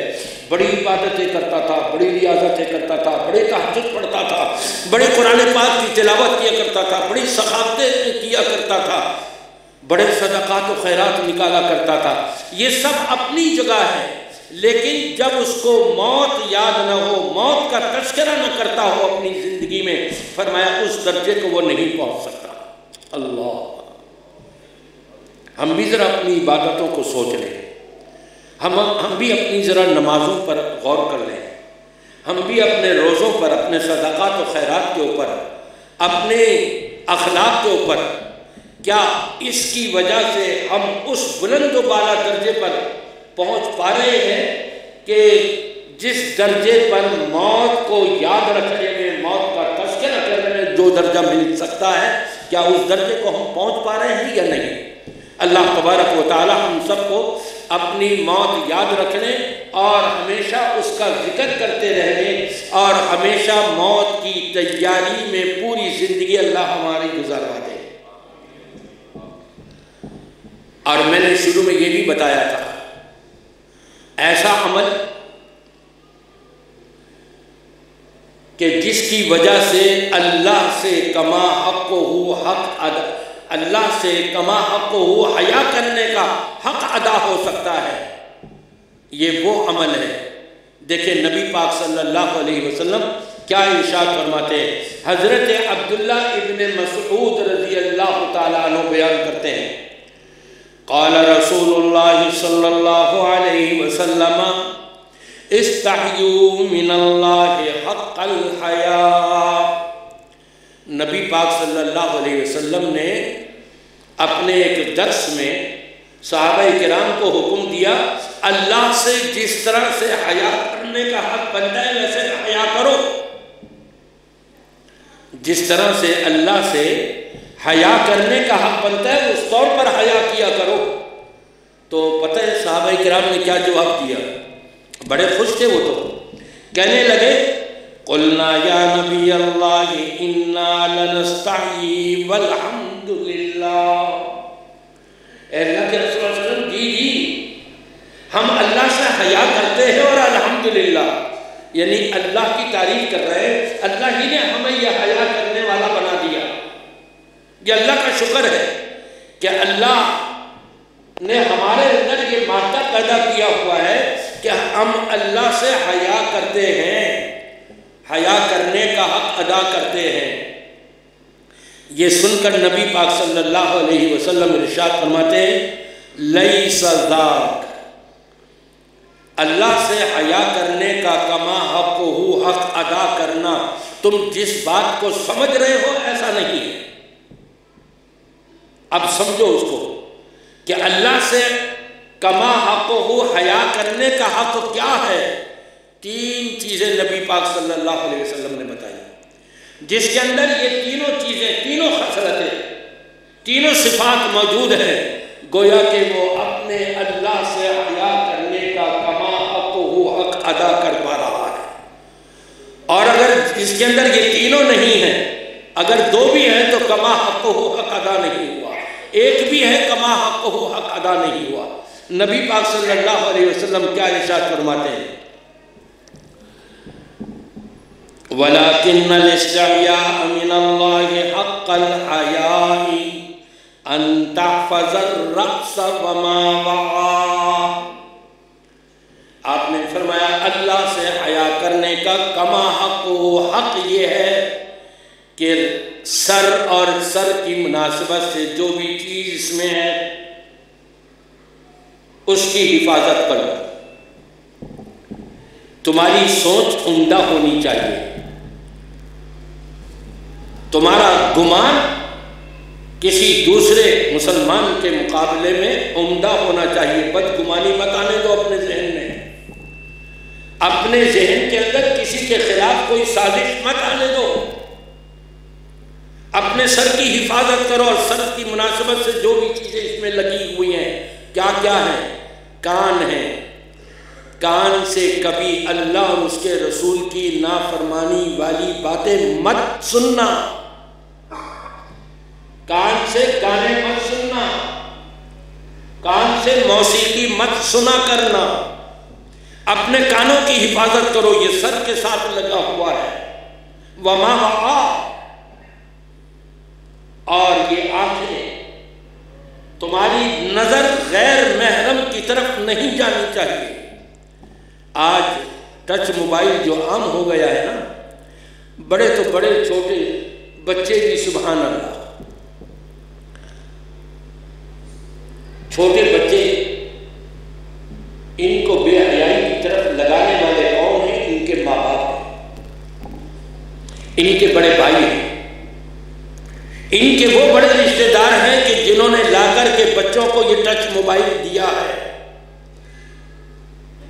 बड़ी इबादतें करता था, बड़ी रियाजतें करता था, बड़े तहजद पढ़ता था, बड़े कुरान पाक की तिलावत किया करता था, बड़ी सखावतें किया करता था, बड़े सदक़ात खैरात निकाला करता था। ये सब अपनी जगह है, लेकिन जब उसको मौत याद न हो, मौत का तस्करा न करता हो अपनी ज़िंदगी में, फरमाया उस दर्जे को वो नहीं पहुँच सकता। अल्लाह। हम भी ज़रा अपनी इबादतों को सोच लें। हम हम भी अपनी ज़रा नमाज़ों पर गौर कर लें। हम भी अपने रोज़ों पर, अपने सदाक़ात व खैरात के ऊपर, अपने अखलाक के ऊपर, क्या इसकी वजह से हम उस बुलंद बाला दर्जे पर पहुँच पा रहे हैं कि जिस दर्जे पर मौत को याद रखने में, मौत का तस्करा करने में जो दर्जा मिल सकता है क्या उस दर्जे को हम पहुँच पा रहे हैं या नहीं? अल्लाह तबारक व ताली हम सबको अपनी मौत याद रखने और हमेशा उसका ज़िक्र करते रहने और हमेशा मौत की तैयारी में पूरी ज़िंदगी अल्लाह हमारी गुजारवा दे। और मैंने शुरू में ये भी बताया था, ऐसा अमल कि जिसकी वजह से अल्लाह से कमा हक हु हक अदा, अल्लाह से कमा हक हो हया करने का हक अदा हो सकता है। ये वो अमल है। देखिए नबी पाक सल्लल्लाहु अलैहि वसल्लम क्या इरशाद फरमाते हैं। हज़रत अब्दुल्ला इब्न मसऊद रज़ी अल्लाह तु बयान करते हैं। रसूलुल्लाह सल्लल्लाहु अलैहि वसल्लम इस्तहयू मिनल्लाहि हक़्क़ल हया। नबी पाक सल्लल्लाहु अलैहि वसल्लम ने अपने एक दर्स में साहब कराम को हुक्म दिया, अल्लाह से जिस तरह से हया करने का हक बनता है, वैसे हया करो। जिस तरह से अल्लाह से हया करने का हक बनता है, उस तौर पर हया किया करो। तो पता है, साहब कराम ने क्या जवाब दिया? बड़े खुश थे वो तो। कहने लगे हम अल्लाह से हया करते हैं और अल्हम्दुलिल्लाह। यानी अल्लाह की तारीफ़ कर रहे हैं। अल्लाह ही ने हमें यह हया करने वाला बना दिया। ये अल्लाह का शुक्र है कि अल्लाह ने हमारे अंदर ये मादा पैदा किया हुआ है कि हम अल्लाह से हया करते हैं। हया करने का हक अदा करते हैं। ये सुनकर नबी पाक सल्लल्लाहु अलैहि वसल्लम इरशाद फरमाते हैं लई सजाक अल्लाह से हया करने का कमा हक हो हक अदा करना। तुम जिस बात को समझ रहे हो, ऐसा नहीं है। अब समझो उसको कि अल्लाह से कमा हक हो, हया करने का हक क्या है? तीन चीज़ें नबी पाक सल्लल्लाहु अलैहि वसल्लम ने बताई। जिसके अंदर ये तीनों चीज़ें, तीनों खसरतें तीनों सिफात मौजूद हैं, गोया कि वो अपने अल्लाह से हया करने का कमा हक हो, हक अदा कर पा रहा है। और अगर जिसके अंदर ये तीनों नहीं है, अगर दो भी हैं तो कमा हक हो, हक अदा नहीं हुआ। एक भी है, कमा हक हो, हक अदा नहीं हुआ। नबी पाक सल्लल्लाहु अलैहि वसल्लम क्या इरशाद फरमाते हैं? वलाकिन हक़्क़ल हयाई आपने फरमाया, अल्लाह से हया करने का कमा हक, वो हक ये है कि सर और सर की मुनासिबत से जो भी चीज़ इसमें है उसकी हिफाजत करो। तुम्हारी सोच उमदा होनी चाहिए। तुम्हारा गुमान किसी दूसरे मुसलमान के मुकाबले में उमदा होना चाहिए। बदगुमानी मत आने दो अपने जहन में। अपने जहन के अंदर किसी के खिलाफ कोई साजिश मत आने दो। अपने सर की हिफाजत करो और सर की मुनासिबत से जो भी चीज़ें इसमें लगी हुई हैं क्या क्या है? कान है। कान से कभी अल्लाह और उसके रसूल की नाफरमानी वाली बातें मत सुनना। कान से गाने मत सुनना। कान से मौसीकी मत सुना करना। अपने कानों की हिफाजत करो, ये सर के साथ लगा हुआ है। वमा और ये आँखें। तुम्हारी नज़र गैर महरम की तरफ़ नहीं जानी चाहिए। आज टच मोबाइल जो आम हो गया है ना, बड़े तो बड़े छोटे बच्चे भी सुबहान अल्लाह छोटे बच्चे, इनको बेहयाई की तरफ़ लगाने वाले कौन हैं? इनके माँ बाप इनके बड़े भाई हैं। इनके वो बड़े जिन्होंने लाकर के बच्चों को ये टच मोबाइल दिया है।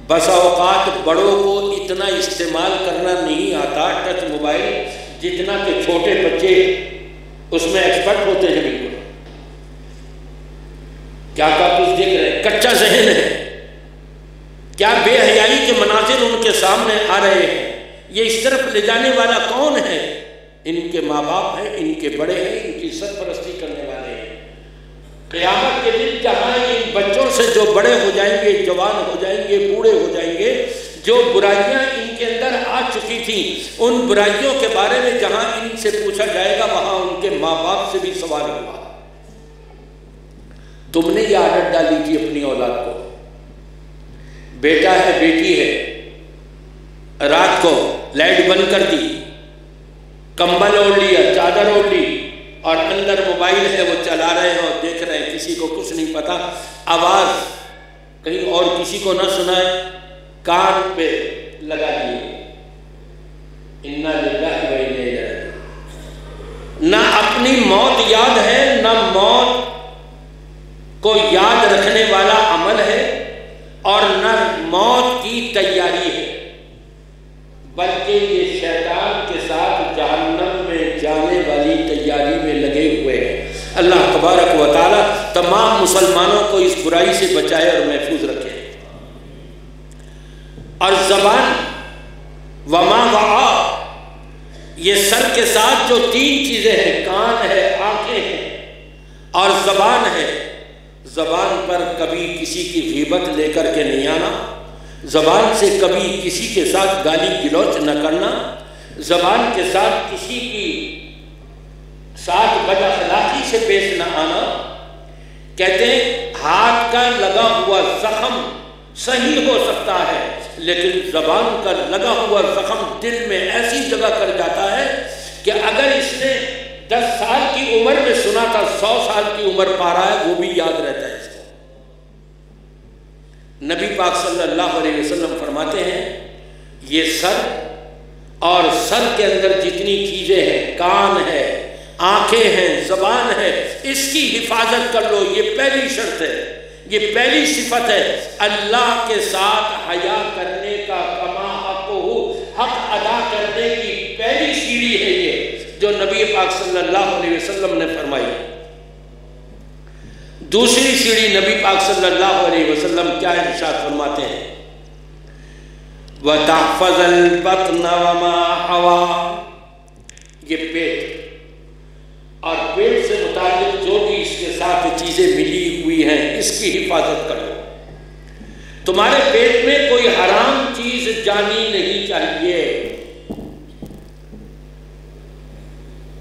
बस अवकात बड़ों को इतना इस्तेमाल करना नहीं आता टच मोबाइल, जितना कि छोटे बच्चे उसमें एक्सपर्ट होते हैं बिल्कुल। क्या क्या कुछ देख रहे हैं? कच्चा जहन है। क्या बेहयाई के मनाजिर उनके सामने आ रहे हैं? ये इस तरफ़ ले जाने वाला कौन है? इनके माँ बाप हैं, इनके बड़े हैं, इनकी सरपरस्ती करने वाले क़यामत के दिन जहाँ इन बच्चों से जो बड़े हो जाएँगे, जवान हो जाएँगे, बूढ़े हो जाएँगे, जो बुराइयाँ इनके अंदर आ चुकी थी, उन बुराइयों के बारे में जहाँ इनसे पूछा जाएगा, वहाँ उनके माँ बाप से भी सवाल हुआ। तुमने ये आदत डाली थी अपनी औलाद को। बेटा है, बेटी है, रात को लाइट बंद कर दी, कंबल ओढ़ लिया, चादर ओढ़ ली और अंदर मोबाइल है वो चला रहे हैं और देख रहे हैं। किसी को कुछ नहीं पता। आवाज़ कहीं और किसी को ना सुनाए। कान पे लगा दिए। इन्ना ना अपनी मौत याद है, ना मौत को याद रखने वाला अमल है और न मौत की तैयारी है। बल्कि ये शैतान के साथ जहन्नम में जाने वाली तैयारी में लगे हुए तबारक व ताली तमाम मुसलमानों को इस बुराई से बचाए और महफूज रखे। और जबान वमा वा ये सर के साथ जो तीन चीज़ें हैं, कान है, आँखें हैं और जबान है, जबान पर कभी किसी की गिबत लेकर के नहीं आना, जबान से कभी किसी के साथ गाली गिलौच न करना, जबान के साथ किसी की साथ बदअखलाकी से पेश न आना। कहते हैं, हाथ का लगा हुआ जख्म सही हो सकता है, लेकिन जबान का लगा हुआ जख्म दिल में ऐसी जगह कर जाता है कि अगर इसने दस साल की उम्र में सुना था, सौ साल की उम्र पा रहा है, वो भी याद रहता है इसको। नबी पाक सल्लल्लाहु अलैहि वसल्लम फरमाते हैं, ये सर और सर के अंदर जितनी चीज़ें हैं, कान है आँखें हैं, जबान है, इसकी हिफाजत कर लो, ये पहली शर्त है। ये पहली सिफत है, अल्लाह के साथ हया करने का कमा हक हो, हक अदा करने की पहली सीढ़ी है ये, जो नबी पाक सल्लल्लाहु अलैहि वसल्लम ने फरमाई दूसरी सीढ़ी नबी पाक सल्लल्लाहु अलैहि वसल्लम क्या इरशाद फरमाते हैं? हवा। ये पेट और पेट से मुताबिक जो भी इसके साथ चीज़ें मिली हुई हैं, इसकी हिफाजत करो तुम्हारे पेट में कोई हराम चीज़ जानी नहीं चाहिए।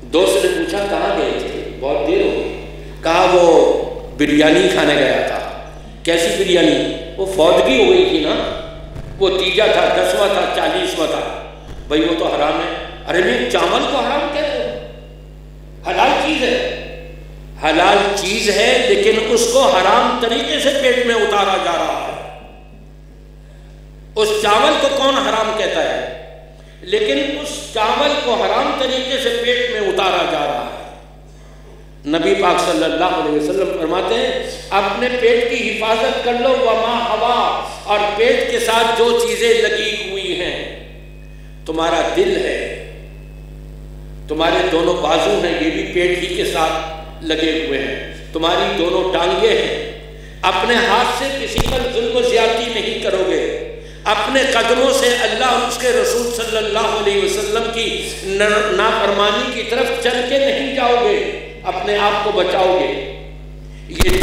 दोस्त ने पूछा, कहाँ गए थे? बहुत देर हो गई। कहा, वो बिरयानी खाने गया था। कैसी बिरयानी? वो फौदगी हो गई थी ना? वो तीजा था, दसवा था, चालीसवा था। भाई, वो तो हराम है। अरे, नहीं, चावल को हराम कहते हो? हलाल चीज़ है। हलाल चीज़ है, लेकिन उसको हराम तरीके से पेट में उतारा जा रहा है। उस चावल को कौन हराम कहता है? लेकिन उस चावल को हराम तरीके से पेट में उतारा जा रहा है। नबी पाक सल्लल्लाहु अलैहि वसल्लम फरमाते हैं, अपने पेट की हिफाजत कर लो, वमा हवा, और पेट के साथ जो चीज़ें लगी हुई हैं, तुम्हारा दिल है। तुम्हारे दोनों बाजू हैं, ये भी पेट ही के साथ लगे हुए हैं। तुम्हारी दोनों टांगे हैं। अपने हाथ से किसी पर जुल्म ज़्यादा नहीं करोगे। अपने कदमों से अल्लाह उसके रसूल सल्लल्लाहु अलैहि वसल्लम की नाफरमानी की तरफ़ चल के नहीं जाओगे। अपने आप को बचाओगे। ये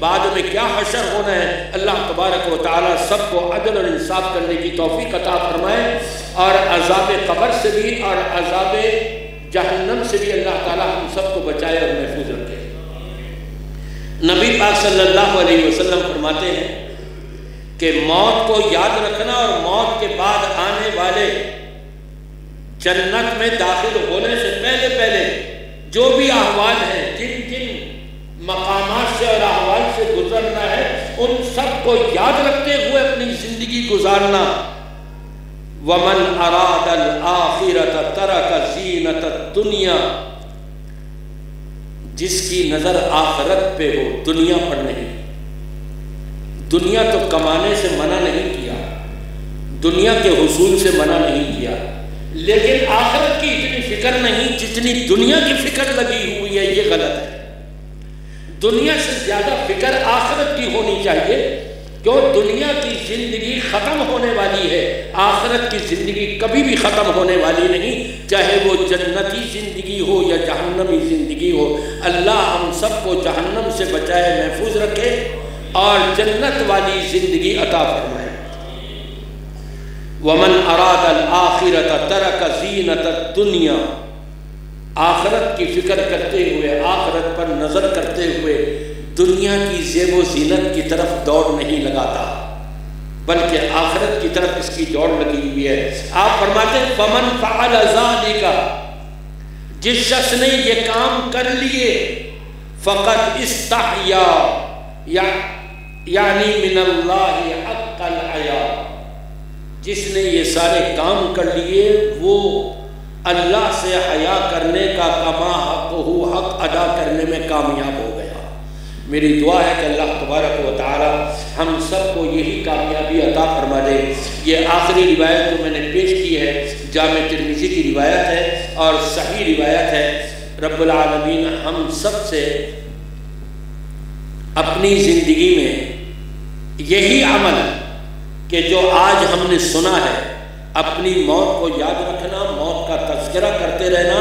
बाद में क्या हशर होना है? अल्लाह तबारक व ताली सबको अदल और इंसाफ करने की तोफ़ी अता फरमाए और अजाब कबर से भी और अजाब जहन्नम से भी अल्लाह ताला हम सबको बचाए और महफूज रखे। नबी पाक सल्लल्लाहु अलैहि वसल्लम फरमाते हैं कि मौत को याद रखना और मौत के बाद आने वाले जन्नत में दाखिल होने से पहले पहले जो भी अहवाल हैं, जिन जिन मकाम से और अहवाल से गुजरना है, उन सबको याद रखते हुए अपनी ज़िंदगी गुजारना। वमन अरादल आखिरत तरक जीनत दुनिया। जिसकी नज़र आखरत पे हो, दुनिया पर नहीं। दुनिया तो कमाने से मना नहीं किया, दुनिया के हसूल से मना नहीं किया। लेकिन आखरत की इतनी फ़िक्र नहीं जितनी दुनिया की फ़िक्र लगी हुई है, ये गलत है। दुनिया से ज़्यादा फ़िक्र आखरत की होनी चाहिए, क्यों? दुनिया की ज़िंदगी ख़त्म होने वाली है। आखिरत की ज़िंदगी कभी भी ख़त्म होने वाली नहीं, चाहे वो जन्नती ज़िंदगी हो या जहन्नमी ज़िंदगी हो। अल्लाह हम सबको जहन्नम से बचाए, महफूज रखे और जन्नत वाली ज़िंदगी अता फरमाए। वमन अरादल आखिरत तरक जीनत दुनिया। आखरत की फ़िक्र करते हुए, आखरत पर नज़र करते हुए दुनिया की जेब जीनत की तरफ़ दौड़ नहीं लगाता, बल्कि आखिरत की तरफ़ इसकी दौड़ लगी हुई है। आप फरमाते हैं, फमन का जिस शख्स ने ये काम कर लिए, फ़कत इस्ताहिया, या, यानी मिनल्लाकल जिसने ये सारे काम कर लिए, वो अल्लाह से हया करने का कमा हक हो हक अदा करने में कामयाब हो गया। मेरी दुआ है कि अल्लाह तबारक व ताली हम सबको यही कामयाबी अता फरमा दे। ये आखिरी रिवायत जो मैंने पेश की है, जाम तिरमिजी की रिवायत है और सही रिवायत है, रब्बुल हम सबसे अपनी ज़िंदगी में यही अमल कि जो आज हमने सुना है, अपनी मौत को याद रखना तस्करा करते रहना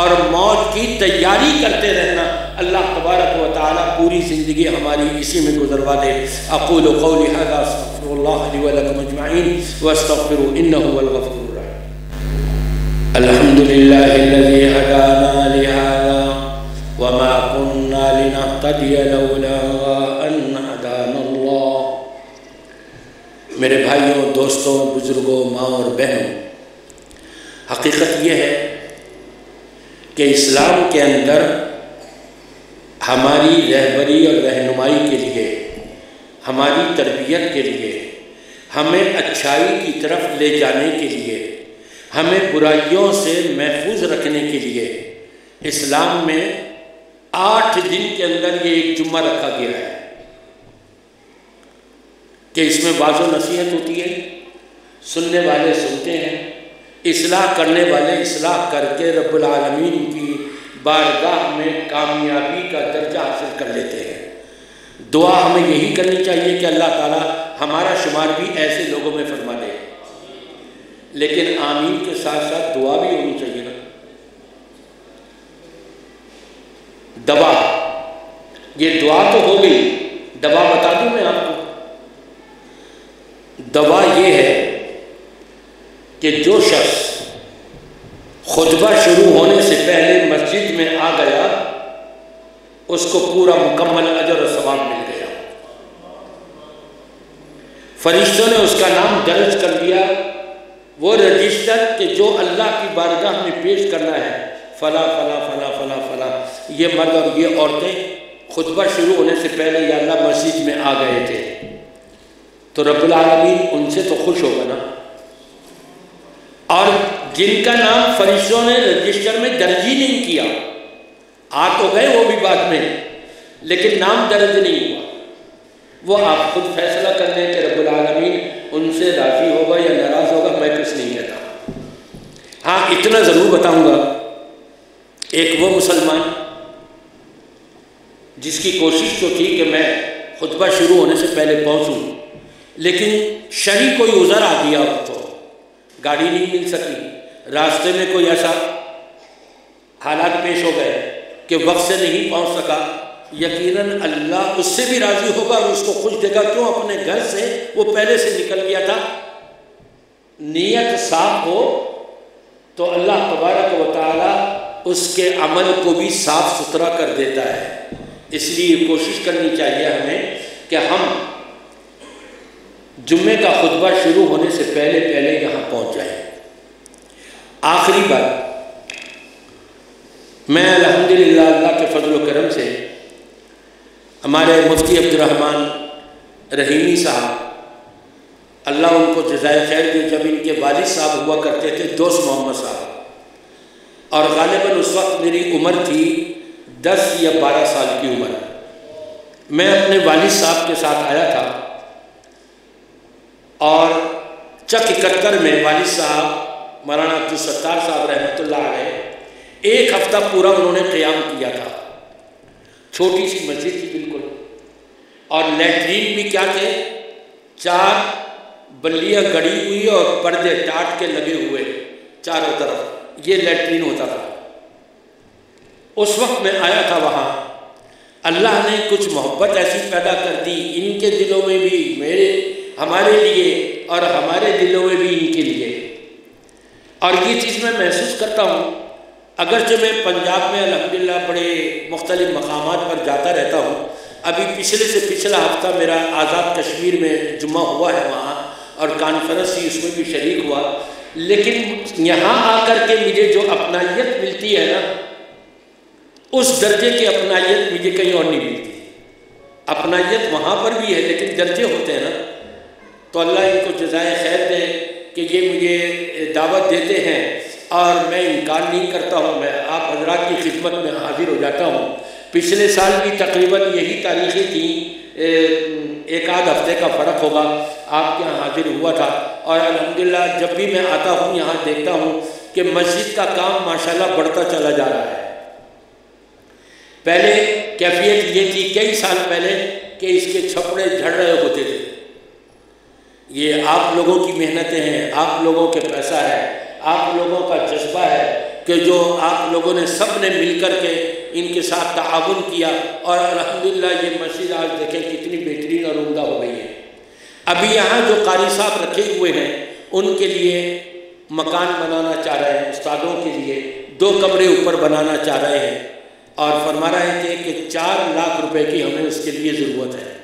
और मौत की तैयारी करते रहना। अल्लाह तबारक व ताली पूरी ज़िंदगी हमारी इसी में गुजरवा दे। अक़ूल कौली अजमाइन वस्तफ़िर अल्हम्दुलिल्लाह हदाना लिहादा वमा कुन्ना लिनहतदिय लौला अन मेरे भाइयों, दोस्तों, बुज़ुर्गों, माँ और बहनों हकीकत यह है कि इस्लाम के अंदर हमारी रहबरी और रहनुमाई के लिए, हमारी तरबियत के लिए, हमें अच्छाई की तरफ़ ले जाने के लिए, हमें बुराइयों से महफूज रखने के लिए इस्लाम में आठ दिन के अंदर ये एक जुम्मा रखा गया है कि इसमें बाज़ो नसीहत होती है, सुनने वाले सुनते हैं इसलाह करने वाले, इसलाह करके रब्बुल की बारगाह में कामयाबी का दर्जा हासिल कर लेते हैं। दुआ हमें यही करनी चाहिए कि अल्लाह ताला हमारा शुमार भी ऐसे लोगों में फरमा दे। लेकिन आमीन के साथ साथ दुआ भी होनी चाहिए ना। दवा ये दुआ तो हो गई। दवा बता दूँ मैं आपको। दवा ये है कि जो शख्स खुतबा शुरू होने से पहले मस्जिद में आ गया, उसको पूरा मुकम्मल अजर और सवाब मिल गया। फरिश्तों ने उसका नाम दर्ज कर दिया वो रजिस्टर कि जो अल्लाह की बारगाह में पेश करना है, फला फला फला फला फला, ये मर्द और ये औरतें खुतबा शुरू होने से पहले या अल्लाह मस्जिद में आ गए थे। तो रबालमीन उनसे तो खुश होगा ना? और जिनका नाम फरिश्तों ने रजिस्टर में दर्ज ही नहीं किया आ तो गए वो भी बाद में, लेकिन नाम दर्ज नहीं हुआ। वो आप खुद फैसला कर लें कि रबालमीन उनसे राज़ी होगा या नाराज़ होगा, मैं कुछ नहीं कहता। हाँ इतना ज़रूर बताऊँगा। एक वो मुसलमान, जिसकी कोशिश तो थी कि मैं खुतबा शुरू होने से पहले पहुंचूं, लेकिन शरी कोई उज़र आ गया तो। गाड़ी नहीं मिल सकी। रास्ते में कोई ऐसा हालात पेश हो गए कि वक्त से नहीं पहुँच सका। यकीनन अल्लाह उससे भी राज़ी होगा और उसको खुश देगा। क्यों? अपने घर से वो पहले से निकल गया था। नीयत साफ़ हो तो अल्लाह तबारक व उसके अमल को भी साफ़ सुथरा कर देता है। इसलिए कोशिश करनी चाहिए हमें कि हम जुम्मे का खुतबा शुरू होने से पहले पहले यहाँ पहुँच जाए। आखिरी बात, मैं अल्हम्दुलिल्लाह अल्लाह के फजल करम से हमारे मुफ्ती अब्दुलरहमान रहीमी साहब, अल्लाह उनको जजाय खैर दे। जब इनके वालिद साहब हुआ करते थे, दोस्त मोहम्मद साहब, और गालिबा उस वक्त मेरी उम्र थी दस या बारह साल की उम्र। मैं अपने वालिद साहब के साथ आया था। और चक इकहत्तर में वालिद साहब, मौलाना अब्दुल सत्तार साहब रहमत एक हफ़्ता पूरा उन्होंने क़्याम किया था। छोटी सी मस्जिद थी बिल्कुल। और लेटरीन भी क्या थे? चार बल्लियाँ गड़ी हुई और पर्दे टाट के लगे हुए चारों तरफ़। ये लेटरीन होता था। उस वक्त मैं आया था वहाँ। अल्लाह ने कुछ मोहब्बत ऐसी पैदा कर दी। इनके दिलों में भी मेरे हमारे लिए और हमारे दिलों में भी इनके लिए। और ये चीज़ मैं महसूस करता हूँ अगरचे मैं पंजाब में अलहमदिल्ला बड़े मुख्तलिफ़ मकाम पर जाता रहता हूँ, अभी पिछले से पिछला हफ़्ता मेरा आज़ाद कश्मीर में जुम्मा हुआ है वहाँ और कॉन्फ्रेंस ही उसमें भी शरीक हुआ। लेकिन यहाँ आकर के मुझे जो अपनाइत मिलती है ना, उस दर्जे की अपनाइत मुझे कहीं और नहीं मिलती। अपनाइत वहाँ पर भी है, लेकिन दर्जे होते हैं ना। तो अल्लाह इनको जजाय खैर दे कि ये मुझे दावत देते हैं और मैं इनकार नहीं करता हूँ, मैं आप हजरात की खिदमत में हाजिर हो जाता हूँ। पिछले साल भी तकरीबन यही तारीखें थी एक आध हफ़्ते का फ़र्क होगा, आपके यहाँ हाजिर हुआ था। और अलहमदिल्ला जब भी मैं आता हूँ, यहाँ देखता हूँ कि मस्जिद का काम माशाल्लाह बढ़ता चला जा रहा है। पहले कैफियत ये थी, कई साल पहले, कि इसके छपड़े झड़ रहे होते थे। ये आप लोगों की मेहनतें हैं, आप लोगों के पैसा है, आप लोगों का जज्बा है कि जो आप लोगों ने सबने मिल कर के इनके साथ ताउन किया और अलहमदिल्ला ये मस्जिद आज देखें कितनी बेहतरीन और उमदा हो गई है। अभी यहाँ जो कारी साहब रखे हुए हैं, उनके लिए मकान बनाना चाह रहे हैं, उस्तादों के लिए दो कमरे ऊपर बनाना चाह रहे हैं और फरमा रहे थे कि चार लाख रुपए की हमें उसके लिए ज़रूरत है।